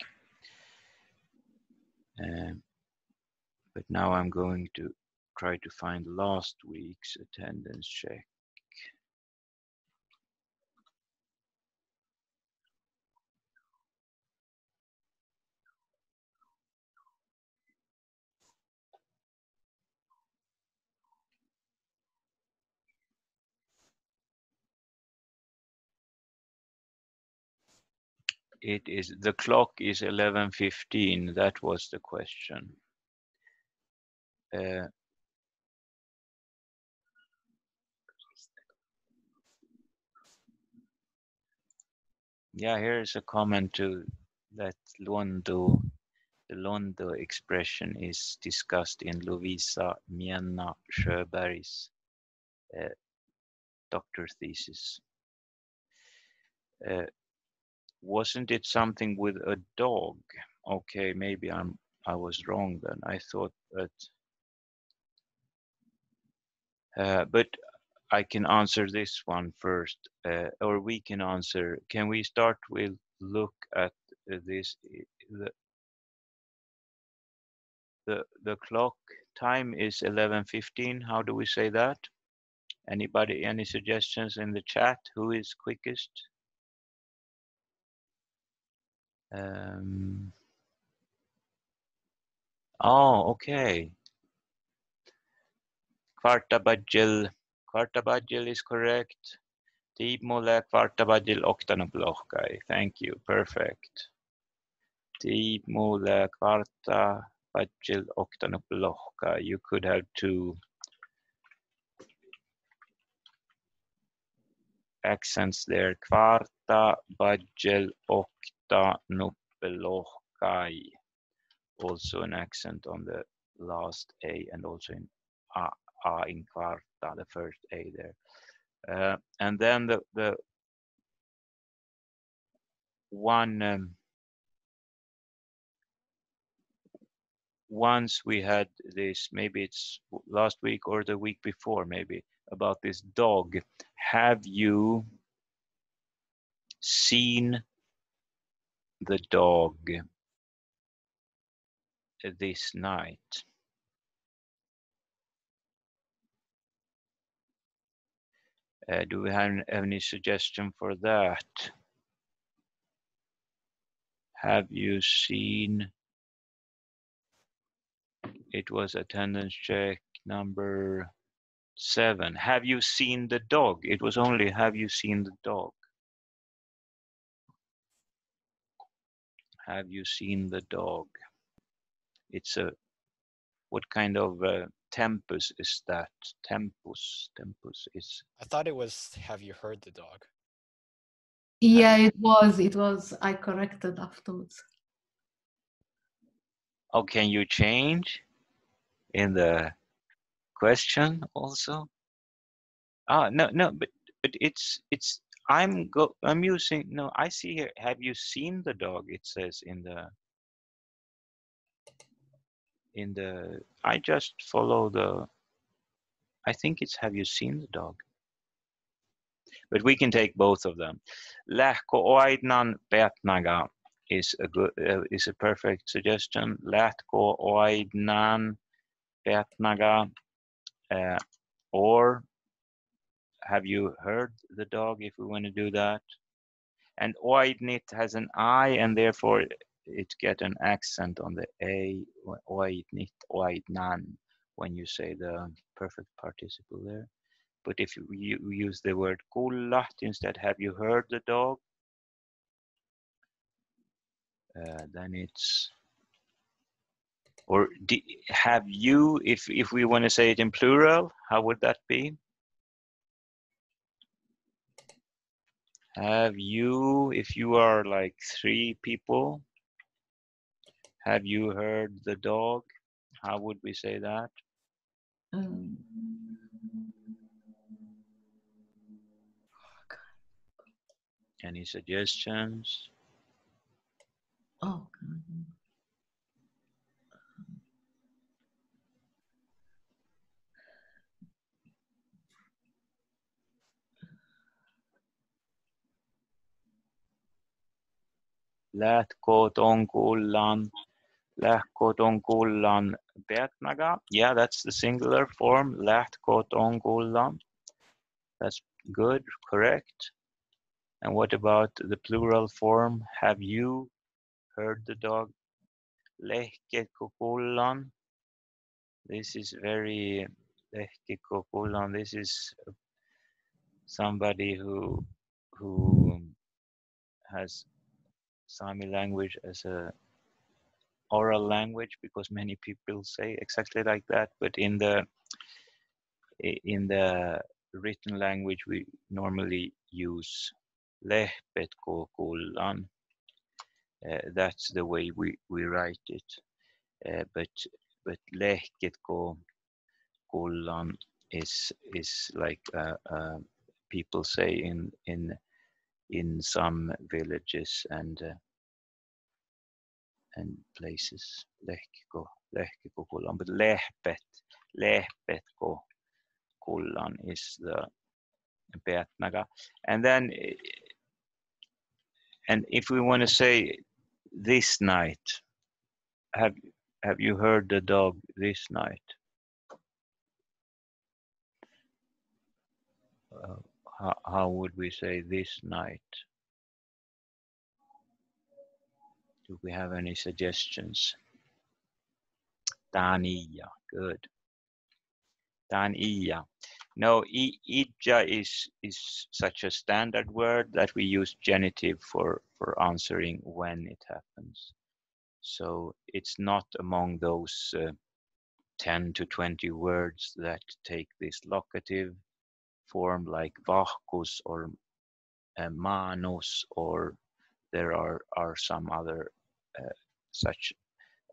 Um, but now I'm going to try to find last week's attendance check. It is the clock is 11:15 that was the question. Uh, yeah here's a comment to that Luondo the Luondo expression is discussed in Lovisa Mienna Sjöberg's uh, doctor thesis. Uh, wasn't it something with a dog? Okay, maybe I'm I was wrong then. I thought that, uh, but I can answer this one first, uh, or we can answer. Can we start with look at this? The the the clock time is 11:15. How do we say that? Anybody? Any suggestions in the chat? Who is quickest? Um, oh, okay. Kvartabadjil. Kvartabadjil is correct. Tiibmule kvartabadjil oktanoplohkai. Thank you. Perfect. Tiibmule kvartabadjil oktanoplohkai. You could have two accents there. Kvarta badjel okta Nuppelohkai. Also an accent on the last A and also in A, a in Kvarta, the first A there. Uh, and then the, the one um, once we had this maybe it's last week or the week before maybe about this dog have you seen the dog this night. Uh, do we have any suggestion for that? Have you seen? It was attendance check number seven. Have you seen the dog? It was only have you seen the dog? Have you seen the dog? It's a, what kind of uh, tempus is that? Tempus, tempus is. I thought it was, have you heard the dog? Yeah, it was. It was. I corrected afterwards. Oh, can you change in the question also? Ah, no, no, but but it's it's. I'm go. I'm using. No, I see here. Have you seen the dog? It says in the. In the. I just follow the. I think it's. Have you seen the dog? But we can take both of them. Lähko petnaga is a good uh, is a perfect suggestion. Lähko oidnan petnaga, uh, or have you heard the dog if we want to do that? And oidnit has an I and therefore it get an accent on the A, oidnit, oidnan, when you say the perfect participle there. But if you, use the word kullat instead, have you heard the dog? Uh, then it's or have you if if we want to say it in plural how would that be have you if you are like three people have you heard the dog? How would we say that? Um, any suggestions? Oh. Lähkoton kullan, lähkoton kullan petnaga. Yeah, that's the singular form, lähkoton kullan. That's good, correct. And what about the plural form? Have you heard the dog? Lehkekokullan. This is very lehkekokullan. This is somebody who who has Sami language as a oral language because many people say exactly like that. But in the in the written language, we normally use lehpetkokullan. Uh, that's the way we, we write it. Uh, but but lehketko kullan is is like uh, uh, people say in in in some villages and uh, and places. Lehkiko, lehkiko kullan, but lehpet, lehpetko kullan is the petnaga. And then, and if we want to say this night, have have you heard the dog this night? How, how would we say this night? Do we have any suggestions? Dania, good. Dania. No, ija is is such a standard word that we use genitive for for answering when it happens. So it's not among those uh, 10 to 20 words that take this locative form like vahkus or uh, manus or there are, are some other uh, such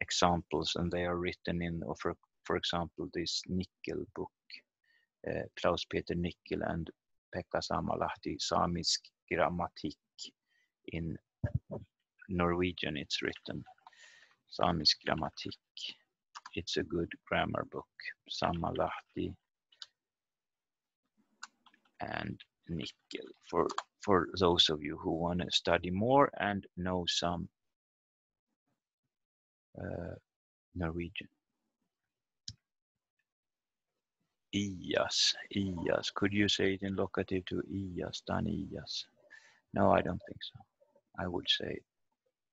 examples and they are written in, for, for example, this Nickel book, uh, Klaus Peter Nickel and Pekka Sammallahti, Samisk Grammatik. In Norwegian, it's written Samisk Grammatik. It's a good grammar book. Sammallahti and Nickel for for those of you who want to study more and know some uh, Norwegian. Ias, Ias. Could you say it in locative to Ias, Dan Ias? No, I don't think so. I would say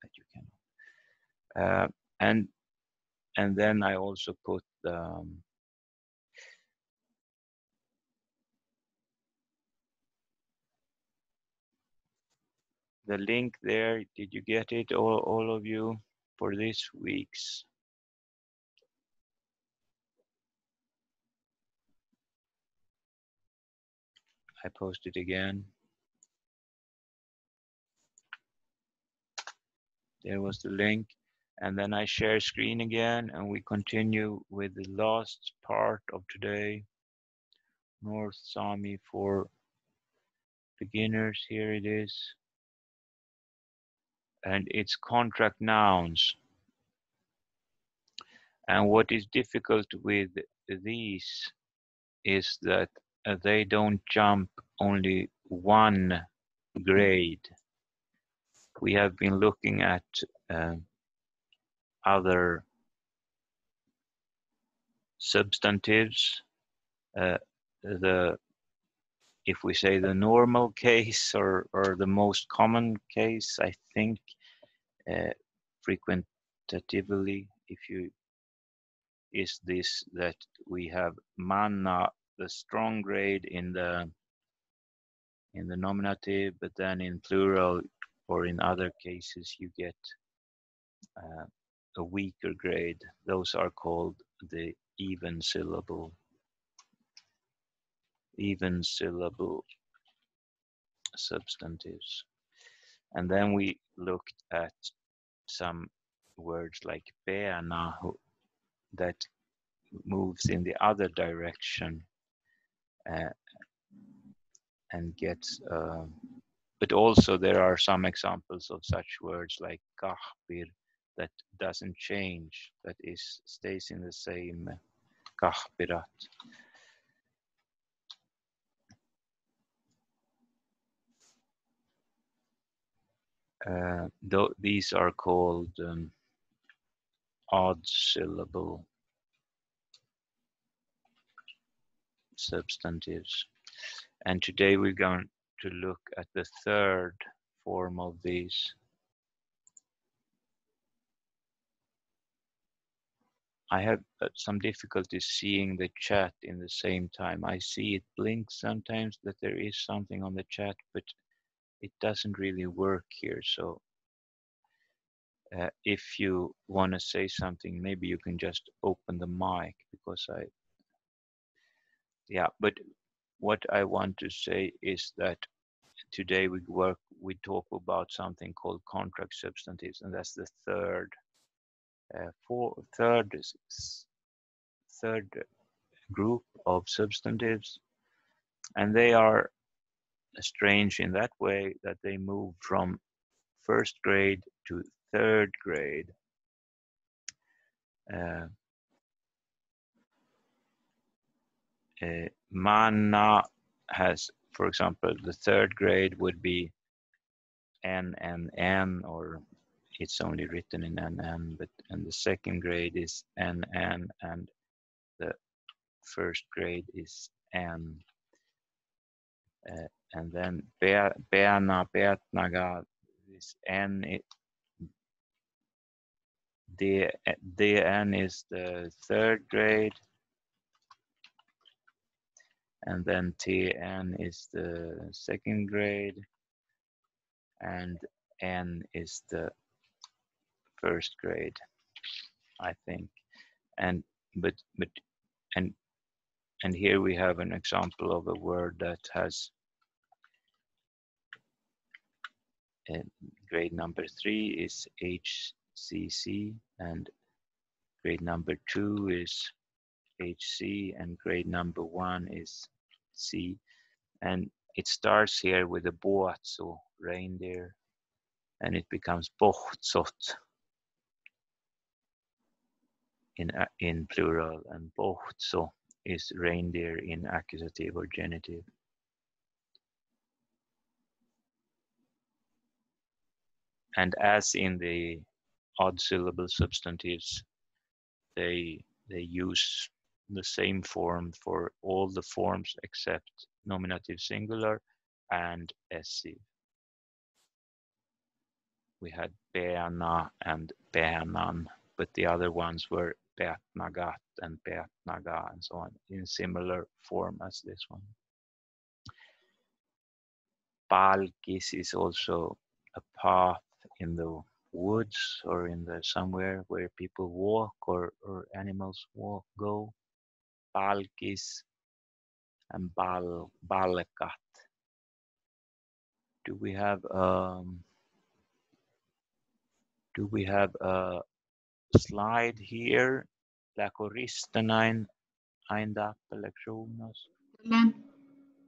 that you can. Uh, and and then I also put um, the link there. Did you get it, all, all of you, for this week's? I post it again. There was the link. And then I share screen again and we continue with the last part of today. North Sami for beginners, here it is. And it's contract nouns. And what is difficult with these is that they don't jump only one grade. We have been looking at uh, other substantives. Uh, the if we say the normal case or, or the most common case, I think uh, frequentatively, if you is this that we have manna, the strong grade in the in the nominative, but then in plural or in other cases you get uh, a weaker grade. Those are called the even syllable even syllable substantives. And then we looked at some words like peana that moves in the other direction uh, and gets uh, but also there are some examples of such words like kahpir that doesn't change that is stays in the same kahpirat uh, th- these are called um, odd syllable substantives. And today we're going to look at the third form of these. I have uh, some difficulty seeing the chat in the same time. I see it blink sometimes that there is something on the chat, but it doesn't really work here. So uh, if you want to say something, maybe you can just open the mic because I, yeah, but what I want to say is that today we work, we talk about something called contract substantives, and that's the third, uh, four, third, third group of substantives, and they are strange in that way that they move from first grade to third grade. Uh, uh, mana has, for example, the third grade would be N N N, or it's only written in N N, but and the second grade is N N, and the first grade is N. Uh, and then Berna, Bertnaga, this N, it, D, DN is the third grade, and then TN is the second grade, and N is the first grade, I think. And but but and and here we have an example of a word that has grade number three is HCC and grade number two is HC and grade number one is C. And it starts here with a boatso, reindeer, and it becomes bohtsot in, uh, in plural, and bohtso is reindeer in accusative or genitive. And as in the odd syllable substantives, they they use the same form for all the forms except nominative singular and essive. We had beana and beanan, but the other ones were beatnagat and beatnaga and so on in similar form as this one. Palkis is also a path in the woods or in the somewhere where people walk or, or animals walk go. Palkis and bal balkat. Do we have um do we have a slide here? Läkoristerna ein, ein lektionos?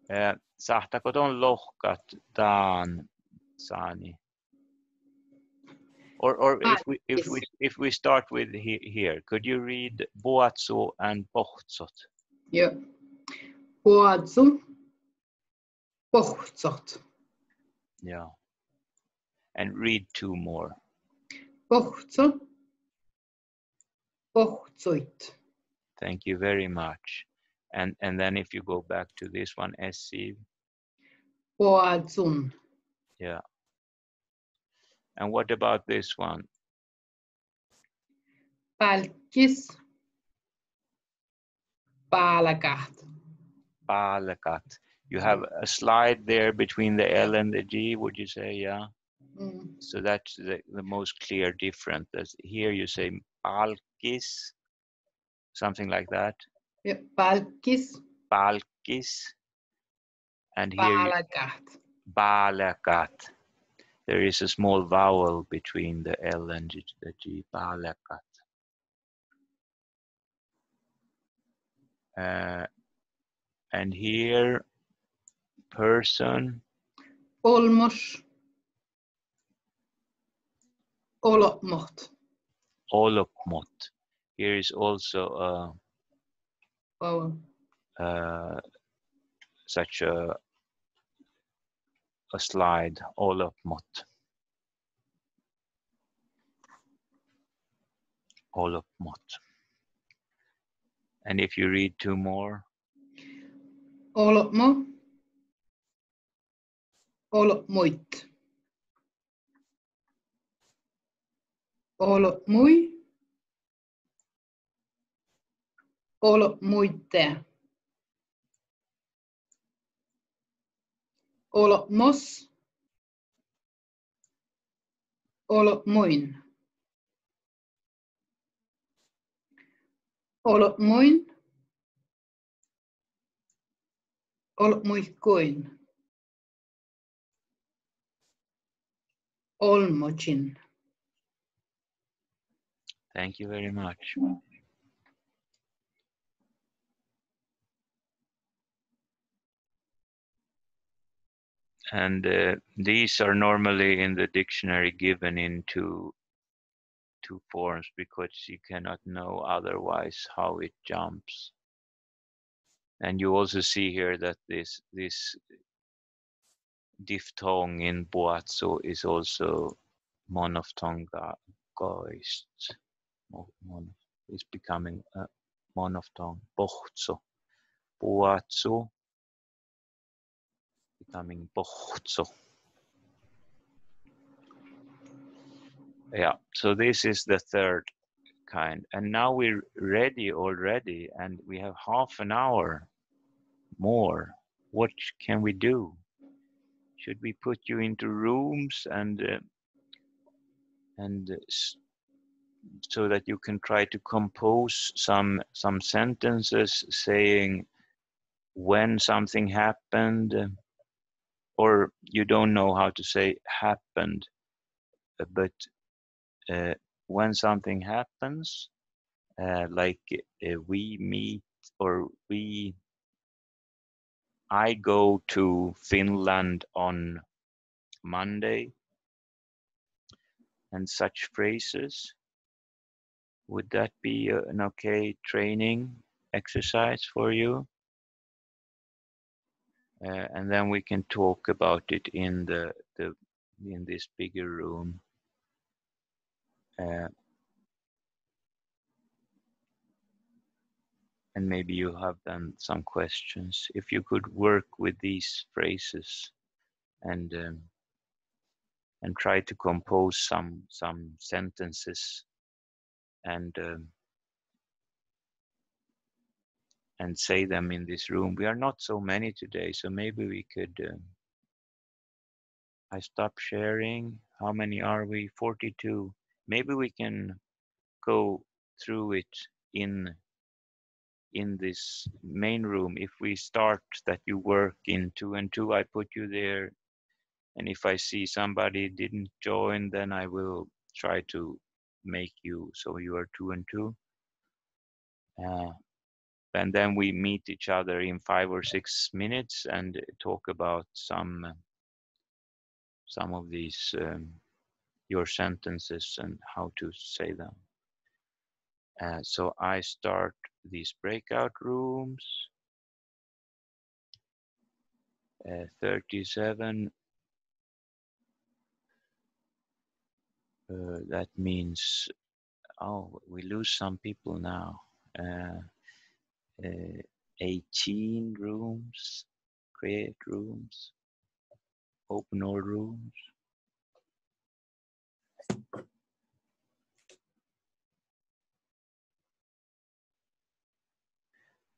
Eh, Sahtakot on lohkat dan sani. Or, or if we if we if we start with he, here, could you read boatso and bohtsot? Joo. Puatsu. Pohtsot. Yeah. And read two more. Pohtso. Pohtsuit. Thank you very much. And and then if you go back to this one, SC, Puatsun. yeah. And what about this one? Palkis. Paalakat. Balakat. You have a slide there between the L and the G, would you say? Yeah. Mm. So that's the, the most clear difference. As here you say Palkis, something like that. Ja, Palkis. Palkis. And here Paalakat. Balakat. There is a small vowel between the L and G, the G. Balakat. Uh, and here, person, Olmos. Olopmot. olopmot. Here is also Vowel. uh, uh, such a slide, olopmot. Olopmot. And if you read two more, All up mot. All up moit. All up Olopmo. Olopmuit. Olopmui. Olopmuitte. Olopmos. Olopmuin. Olopmuin. Olopmuikkuin. Olmocin. thank you very much. And uh, these are normally in the dictionary given in two, two forms because you cannot know otherwise how it jumps. And you also see here that this, this diphthong in boatso is also monophthongoist. Mo- Mon, is becoming a monophthong. Bohtso. Boatso becoming bohtso. Yeah, so this is the third kind. And now we're ready already and we have half an hour more. What can we do? Should we put you into rooms and uh, and uh, so that you can try to compose some some sentences saying when something happened uh, or you don't know how to say happened uh, but uh, when something happens uh, like uh, we meet or we i go to finland on monday and such phrases would that be uh, an okay training exercise for you uh, and then we can talk about it in the, the in this bigger room. Uh, and maybe you have then some questions. If you could work with these phrases and um, and try to compose some some sentences and um, and say them in this room. We are not so many today so maybe we could um, i stop sharing. How many are we? 42 maybe we can go through it in in this main room. If we start that you work in two and two i put you there. And if i see somebody didn't join then i will try to make you so you are two and two. Uh, and then we meet each other in five or six minutes and talk about some some of these um, your sentences and how to say them. Uh, so I start these breakout rooms. Uh, 37. Uh, that means, oh, we lose some people now. Uh, uh, 18 rooms, create rooms, open all rooms.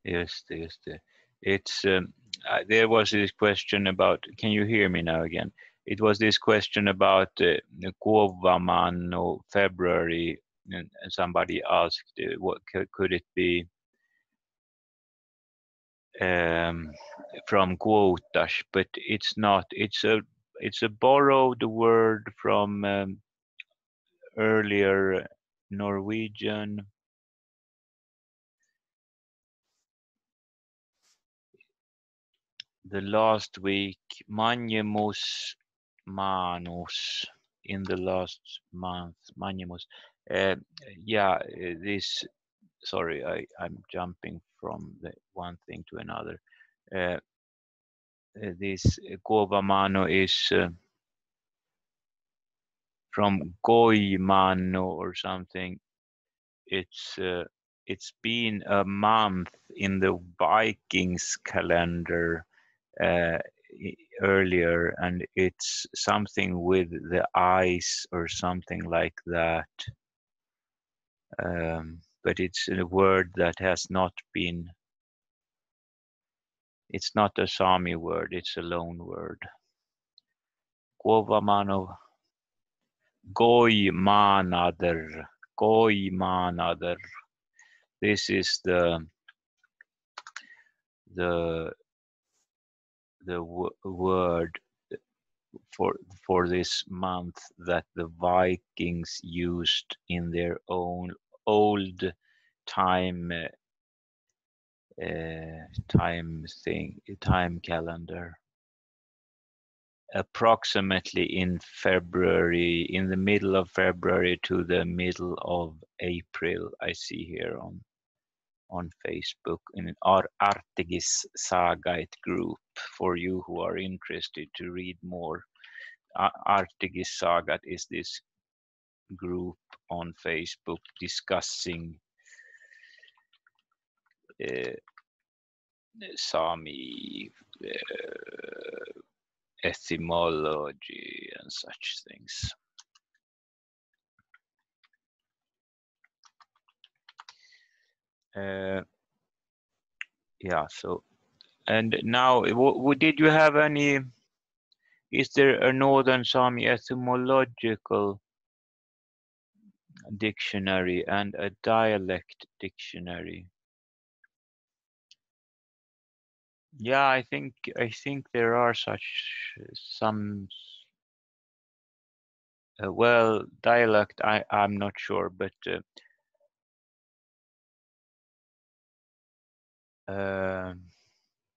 Yes, yes, it's um, uh, there was this question about. Can you hear me now again? It was this question about uh, Kuovaman or February, and somebody asked, uh, what could it be? Um, from quotas, but it's not. It's a it's a borrowed word from um, earlier Norwegian. The last week, Manyemus Manus, in the last month, Manyemus. Uh, yeah, this sorry, I, I'm jumping from one thing to another. Uh, uh this Kovamano is uh, from Goimano or something. It's uh, it's been a month in the Vikings calendar uh, earlier, and it's something with the ice or something like that. Um, but it's a word that has not been it's not a Sami word, it's a loan word. Kovamano Goi Manader. Goi Manader. This is the the the word for for this month that the Vikings used in their own old time uh, time thing time calendar approximately in February in the middle of February to the middle of April I see here on on Facebook in our artigis Sagait group for you who are interested to read more. artigis Sagat is this group on Facebook discussing uh, Sami uh, etymology and such things. Uh, yeah, so, and now, did you have any, is there a Northern Sami etymological dictionary and a dialect dictionary. Yeah, I think I think there are such some. Uh, well, dialect, I I'm not sure, but. Uh, uh,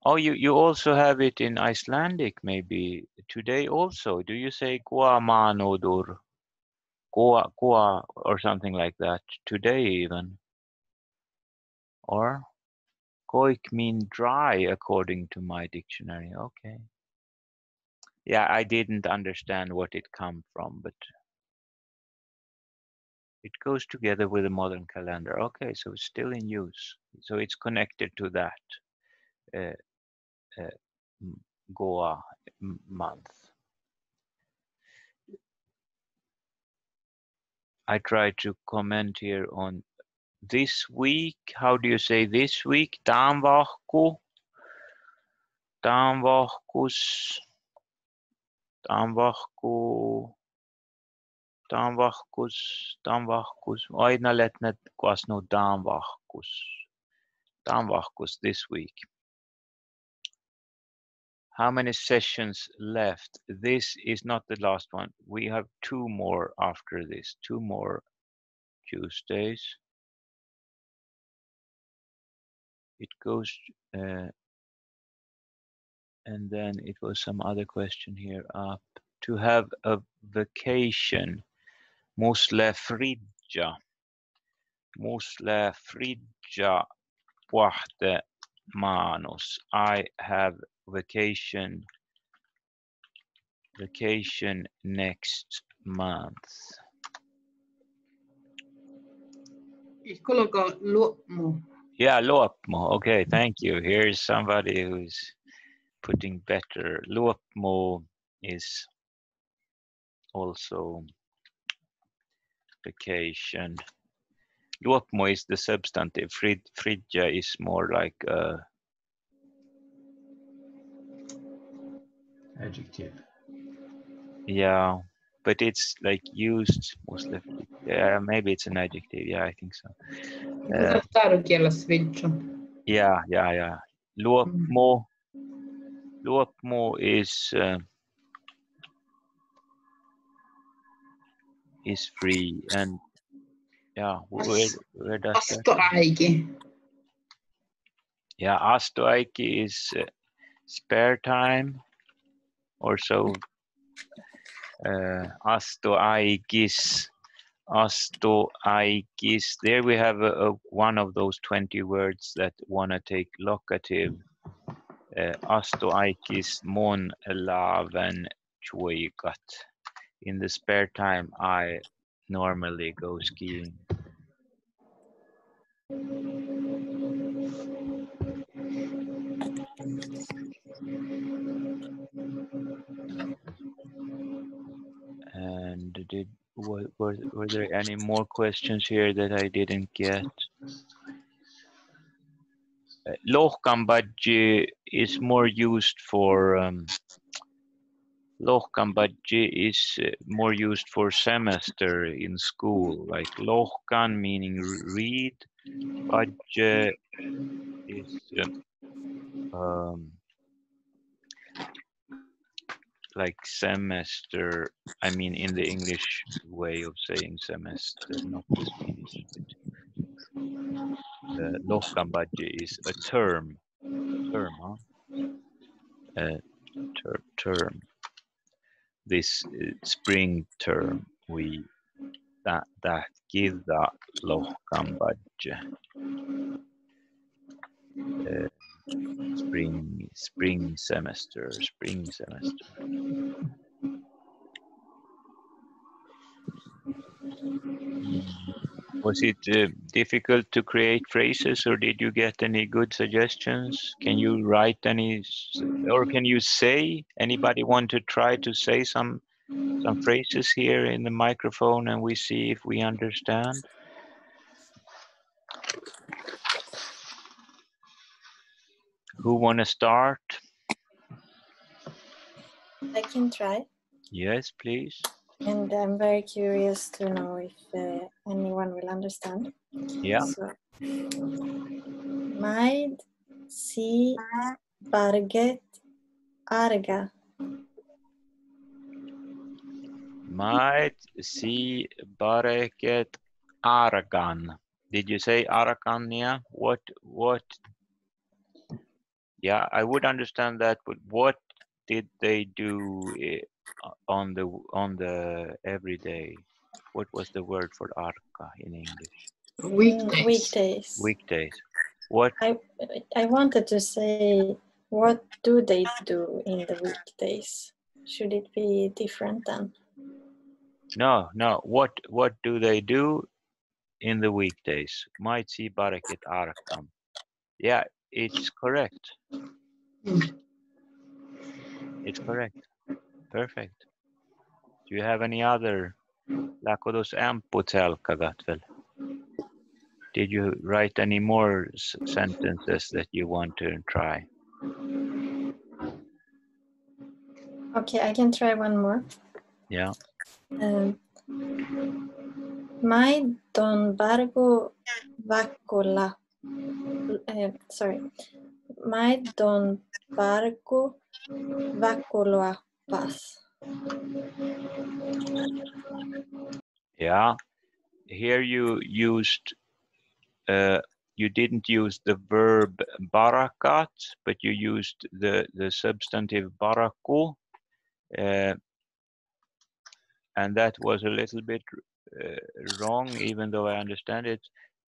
oh, you you also have it in Icelandic, maybe today also. Do you say Guamanodur? Goa, Goa or something like that today even. Or Goik mean dry according to my dictionary. Okay. Yeah, I didn't understand what it come from, but it goes together with the modern calendar. Okay, so it's still in use. So it's connected to that uh, uh, Goa month. I try to comment here on this week. How do you say this week? Danvahku. Danvahkus. Danvahku. Danvahkus. Danvahkus. Aina letnet kuasnu Danvahkus. Danvahkus this week. How many sessions left? This is not the last one. We have two more after this, two more Tuesdays. it goes, uh, and then it was some other question here up. To have a vacation, musle fridja, musle fridja puhte manus. I have vacation, vacation next month. Ich coloco luomu. Yeah, Luopmo. Okay, thank you. Here's somebody who's putting better. Luopmo is also vacation. Luopmo is the substantive. Frid, fridja is more like uh, Adjective. yeah, but it's like used mostly. Yeah, maybe it's an adjective. Yeah, I think so. Uh, Tärkeällä svidja. Yeah, yeah, yeah. Luopmo. Luopmo is uh, is free and yeah. wh- Where where does that? Astoaiki. Yeah, astoaiki is uh, spare time or so. Uh, astoaikis, astoaikis. There we have a, a, one of those 20 words that want to take locative. Uh, astoaikis mon laven chuikat. In the spare time, I normally go skiing. And did were, were, were there any more questions here that I didn't get? Uh, Lohkambadji is more used for um, is uh, more used for semester in school, like Lohkan meaning read, Badje is uh, um, like semester. I mean, in the English way of saying semester, not the Swedish. Uh, is a term, term, huh? Uh, ter- term. This uh, spring term, we that that give that Lohkambadji. Uh, spring spring semester spring semester. Was it uh, difficult to create phrases or did you get any good suggestions? Can you write any or can you say anybody want to try to say some some phrases here in the microphone and we see if we understand who want to start I can try. yes please And I'm very curious to know if uh, anyone will understand. yeah So, Maid si barget arga. Might see Bareket Aragan. Did you say Aragania? What what yeah, I would understand that, but what did they do eh, on the on the everyday? What was the word for arca in English? Mm, Weekdays. Weekdays. What I I wanted to say what do they do in the weekdays? Should it be different then? no, no. What what do they do in the weekdays? Might see Bareket Arkam. Yeah, it's correct. It's correct. Perfect. Do you have any other Lakodos Amputelkagat väl? Did you write any more s- sentences that you want to try? Okay, I can try one more. Yeah. Um, Mai don bargo vacola. Uh, sorry. Mai don bargo vacoloa paz. Yeah. Here you used uh, you didn't use the verb barakat, but you used the, the substantive baraku. Uh, and that was a little bit uh, wrong, even though I understand it,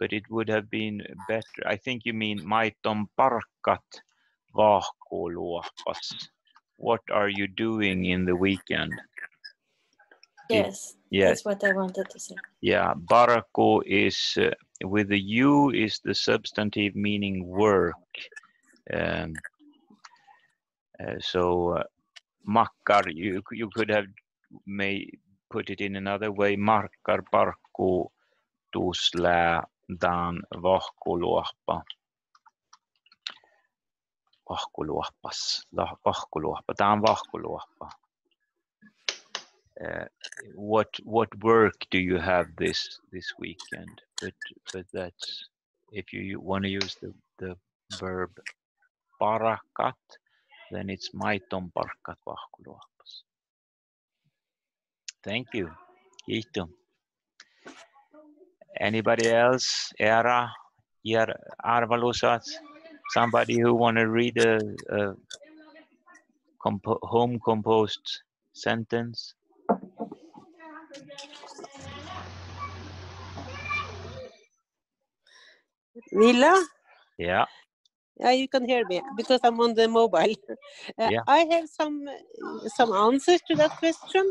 but it would have been better. I think you mean maiton parkat vahkoluopas. What are you doing in the weekend? Yes, yes. that's what I wanted to say. Yeah, barako is uh, with the U is the substantive meaning work. Um, uh, so uh, makkar, you you could have may put it in another way. Markar barko tusla dan la- vahkoluapa, dan vahkoluapa. Uh, what what work do you have this this weekend? But but that's if you want to use the the verb parakat, then it's maiton parkat vahkuluapas. Thank you. Kiitos. Anybody else? Era, arvalusat? Somebody who want to read a, a compo- home composed sentence? Villa? Yeah. Yeah, you can hear me because I'm on the mobile. [laughs] Uh, Yeah. I have some some answers to that question,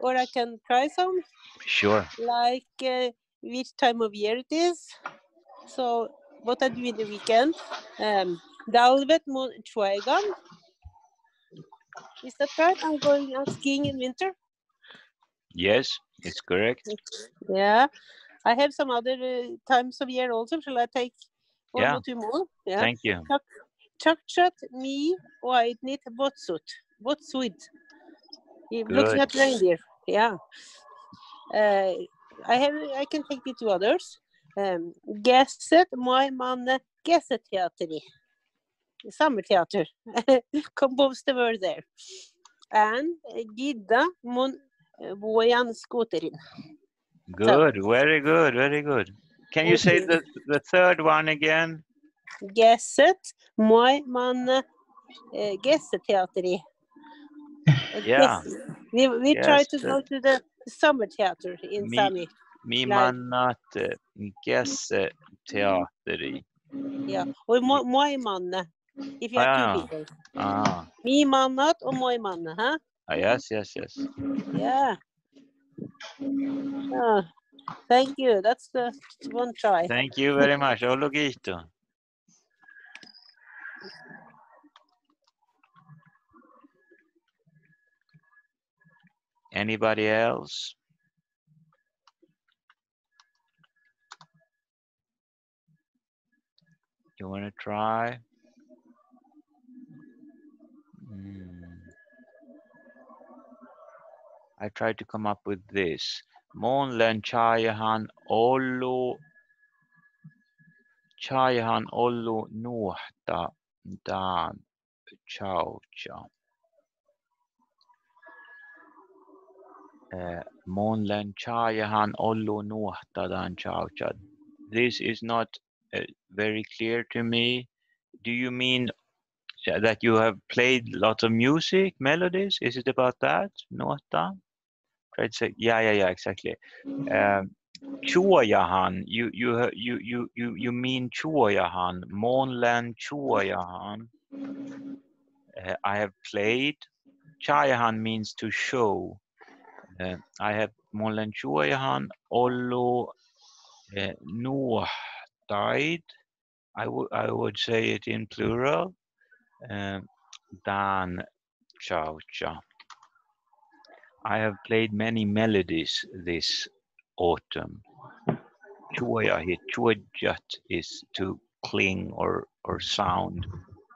or I can try some, Sure. like uh, which time of year it is. So, what I do in the weekend. Um, Dalvet mon Chuegan. Is that right? I'm going out skiing in winter. Yes, it's correct. Yeah. I have some other uh, times of year also. Shall I take one Yeah. or two more? Yeah. Thank you. Chakchat me whitenit botsut. Botsud. Looking Good. at reindeer. Yeah. Uh, I have I can take you to others. Um, Gesset my man Gesset teateri. Summer theater. Compose the word there. And uh, Gidda mon uh, bojan skoterin. Good. Very good. Very good. Can you say the the third one again? Gesset my man uh, Gesset teateri. Yeah. We, we try to Yes, go to the summer theater in Me- Sami. Mi Live. mannat Gesse teateri. Ja. Och mo- moi manne. If you have Ah. two people. Ah, Mi mannat och moi manne. Huh? ah, yes, yes, yes. Yeah. Ah, thank you. That's the one try. Thank you very much. Ologito. Anybody else? You want to try? Hmm. I tried to come up with this. Månlen chayahan ollu chayahan ollu nuhta dan chaucha. Månlen chayahan ollu nuhta dan chaucha. This is not uh, very clear to me. Do you mean that you have played lots of music, melodies? Is it about that? Nota? Say, yeah, yeah, yeah, exactly. Um, you you you you you mean Chuoyahan, Månlen Chuoyahan. Uh, I have played. Chayahan means to show. Uh, I have Månlen Chuoyahan, Ollo uh, Nuh died. I would I would say it in plural. Um, Dan Chaucha. I have played many melodies this autumn. Chuoya hit chuojat is to cling or or sound,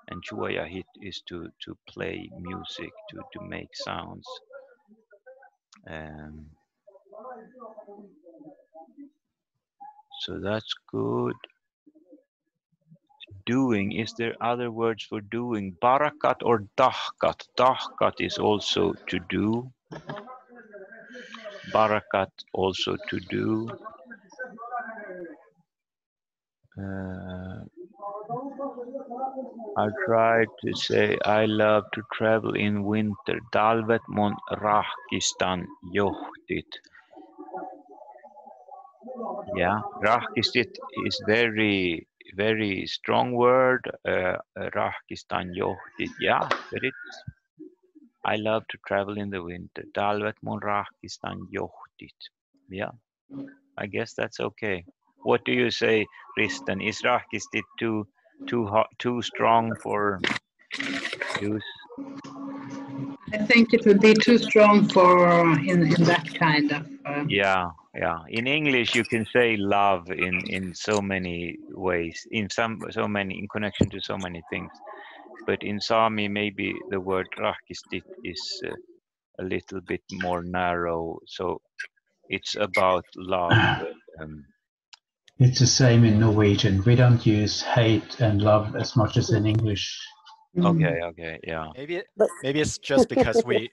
and chuoya hit is to to play music to to make sounds. Um, so that's good. Doing, is there other words for doing? Barakat or dahkat? Dahkat is also to do. Barakat also to do. Uh, I tried to say I love to travel in winter. Talvet mun rahkistan johtit. Yeah, rahkistit is very, very strong word. Uh, rahkistan johtit. Yeah, but it's. I love to travel in the winter. Talvet mun rahkistan johtit. Yeah, I guess that's okay. What do you say, Risten? Is rahkistit too too hot, too strong for use? I think it would be too strong for in, in that kind of. Uh, Yeah, yeah. In English, you can say love in in so many ways, in some so many in connection to so many things. But in Sami, maybe the word rahkistit is uh, a little bit more narrow. So it's about love. Um, It's the same in Norwegian. We don't use hate and love as much as in English. Mm. okay, okay, yeah. Maybe it, maybe it's just because we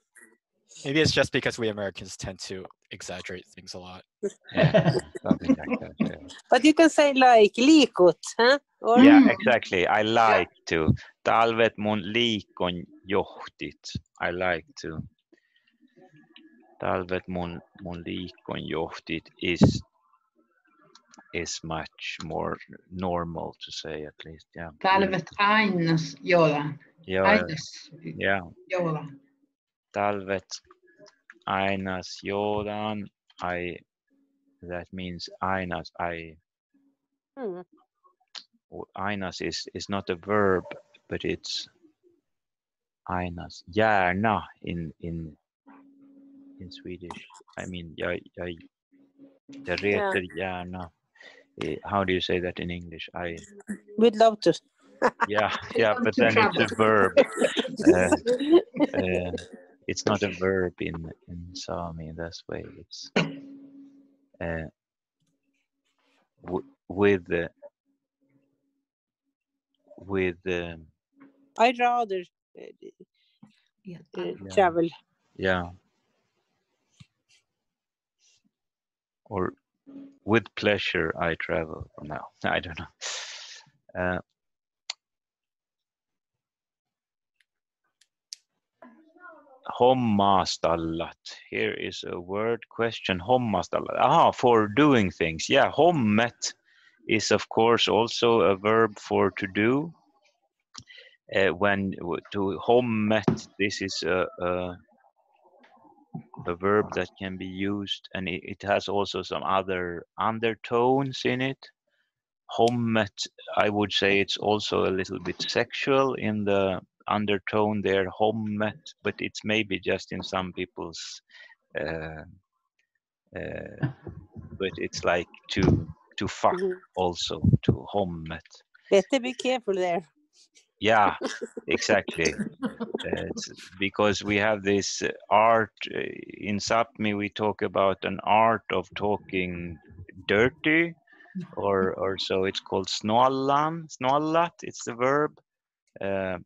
maybe it's just because we Americans tend to exaggerate things a lot. Yeah, something like that. Yeah. But you can say like likut, huh? Or Yeah, mm. exactly. I like to. Talvet mun liikon johtit. I like to. Talvet mun, mun liikon johtit is is much more normal to say at least. Yeah. Talvet ainas jola. Yeah, yeah. jola. Talvet ainas jodan. I that means ainas. I Hmm. w- ainas is is not a verb, but it's ainas. Gärna in in in Swedish. I mean, jag, jag, jag reter gärna. Eh, How do you say that in English? I we'd love to. yeah [laughs] yeah, but to then it's a verb. [laughs] Uh, uh, it's not a verb in in Sami in this way. It's uh, w- with the with the I'd rather uh, Yeah, uh, travel. yeah or with pleasure I travel now. [laughs] I don't know. Uh, Hommastallat. Here is a word question. Hommastallat. Ah, for doing things. Yeah, hommet is of course also a verb for to do. Uh, when to hommet, this is a, a a verb that can be used, and it, it has also some other undertones in it. Hommet, I would say it's also a little bit sexual in the undertone there, hommet, but it's maybe just in some people's, uh, uh, [laughs] but it's like to to fuck also to hommet. Better be careful there. Yeah, [laughs] exactly. Uh, because we have this uh, art uh, in Sapmi. We talk about an art of talking dirty, or or so it's called snallan, snallat. It's the verb. Uh,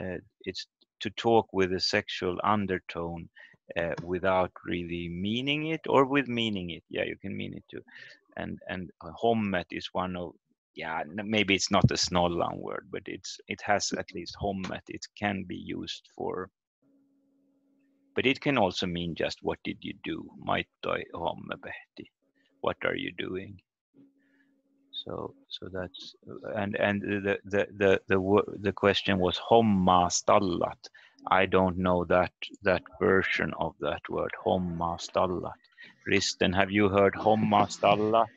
uh, it's to talk with a sexual undertone uh, without really meaning it, or with meaning it. Yeah, you can mean it too. And and hommet is one of yeah maybe it's not a snollan word but it's it has at least hommet it can be used for. But it can also mean just what did you do? What are you doing? So so that's and and the the the the, the question was homma stallat. I don't know that that version of that word homma stallat. Risten have you heard homma stallat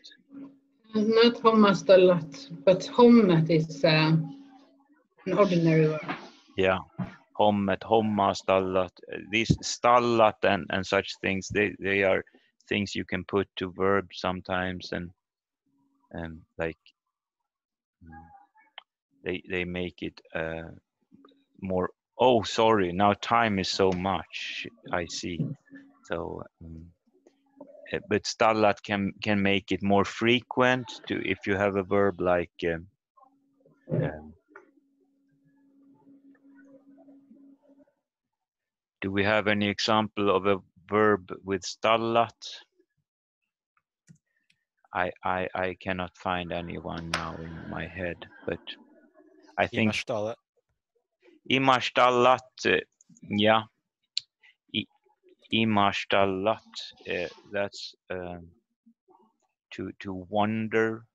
Not hommastallat, but hommet is uh, an ordinary word. Yeah, hommet, homma, stallat. These stallat and, and such things, they, they are things you can put to verbs sometimes and and like mm, they they make it uh, more. Oh, sorry. Now time is so much. I see. So, um, but stallat can can make it more frequent to if you have a verb like. Um, um, Do we have any example of a verb with stallat? I, I I cannot find anyone now in my head, but I think. Imarstallat, uh, yeah. I, Imarstallat, uh, that's um, to to wonder,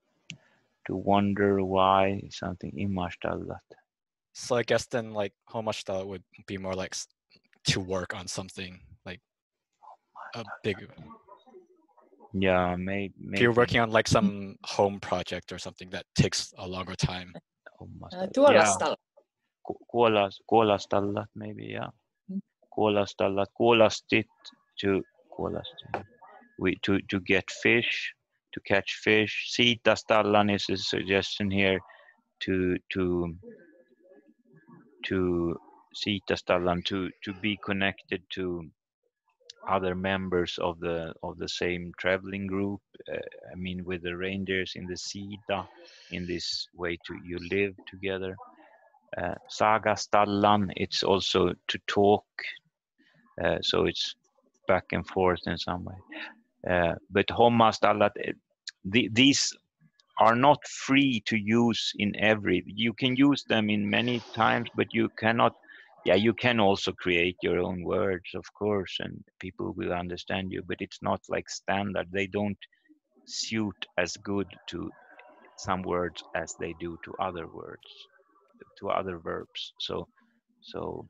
to wonder why something Imarstallat. So I guess then like Homashtallat would be more like to work on something like a big. Yeah, may, If maybe. you're working on like some home project or something that takes a longer time. Uh, Tuolastallat. Ku- Kuolas, maybe, yeah. Kuolastallat, kuolastit to kuolasti. We to to get fish, to catch fish. Siitastallan is a suggestion here to to to siitastallan to to be connected to other members of the of the same traveling group. Uh, I mean, with the reindeers in the sita in this way to you live together. Uh, Sagastallan, it's also to talk, uh, so it's back and forth in some way. Uh, but Hommastallat, eh, the, these are not free to use in every. You can use them in many times, but you cannot. Yeah, you can also create your own words, of course, and people will understand you. But it's not like standard. They don't suit as good to some words as they do to other words, to other verbs. So, so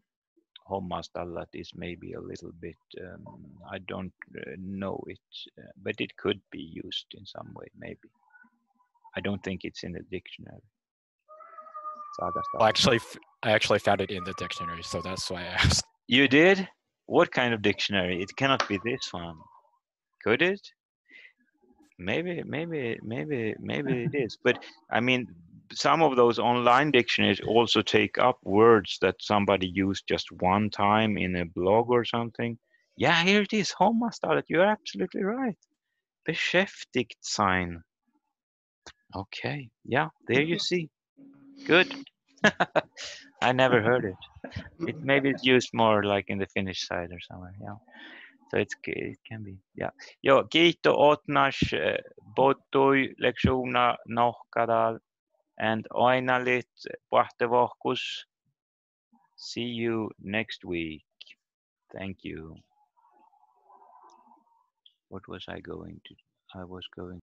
hommastallat is maybe a little bit. Um, I don't uh, know it, uh, but it could be used in some way, maybe. I don't think it's in the dictionary. Well, actually, f- I actually found it in the dictionary, so that's why I [laughs] asked. You did? What kind of dictionary? It cannot be this one. Could it? Maybe, maybe, maybe, maybe it is. But I mean, some of those online dictionaries also take up words that somebody used just one time in a blog or something. Yeah, here it is. Hommastallet. You're absolutely right. Beschäftigt sein. Okay. Yeah, there you see. Good. [laughs] I never heard it. It maybe it's used more like in the Finnish side or somewhere. Yeah. So it's it can be. Yeah. Joo, kiito Otnas eh, botui lektiona nohkadal and oinalit pahtevohkus. See you next week. Thank you. What was I going to? I was going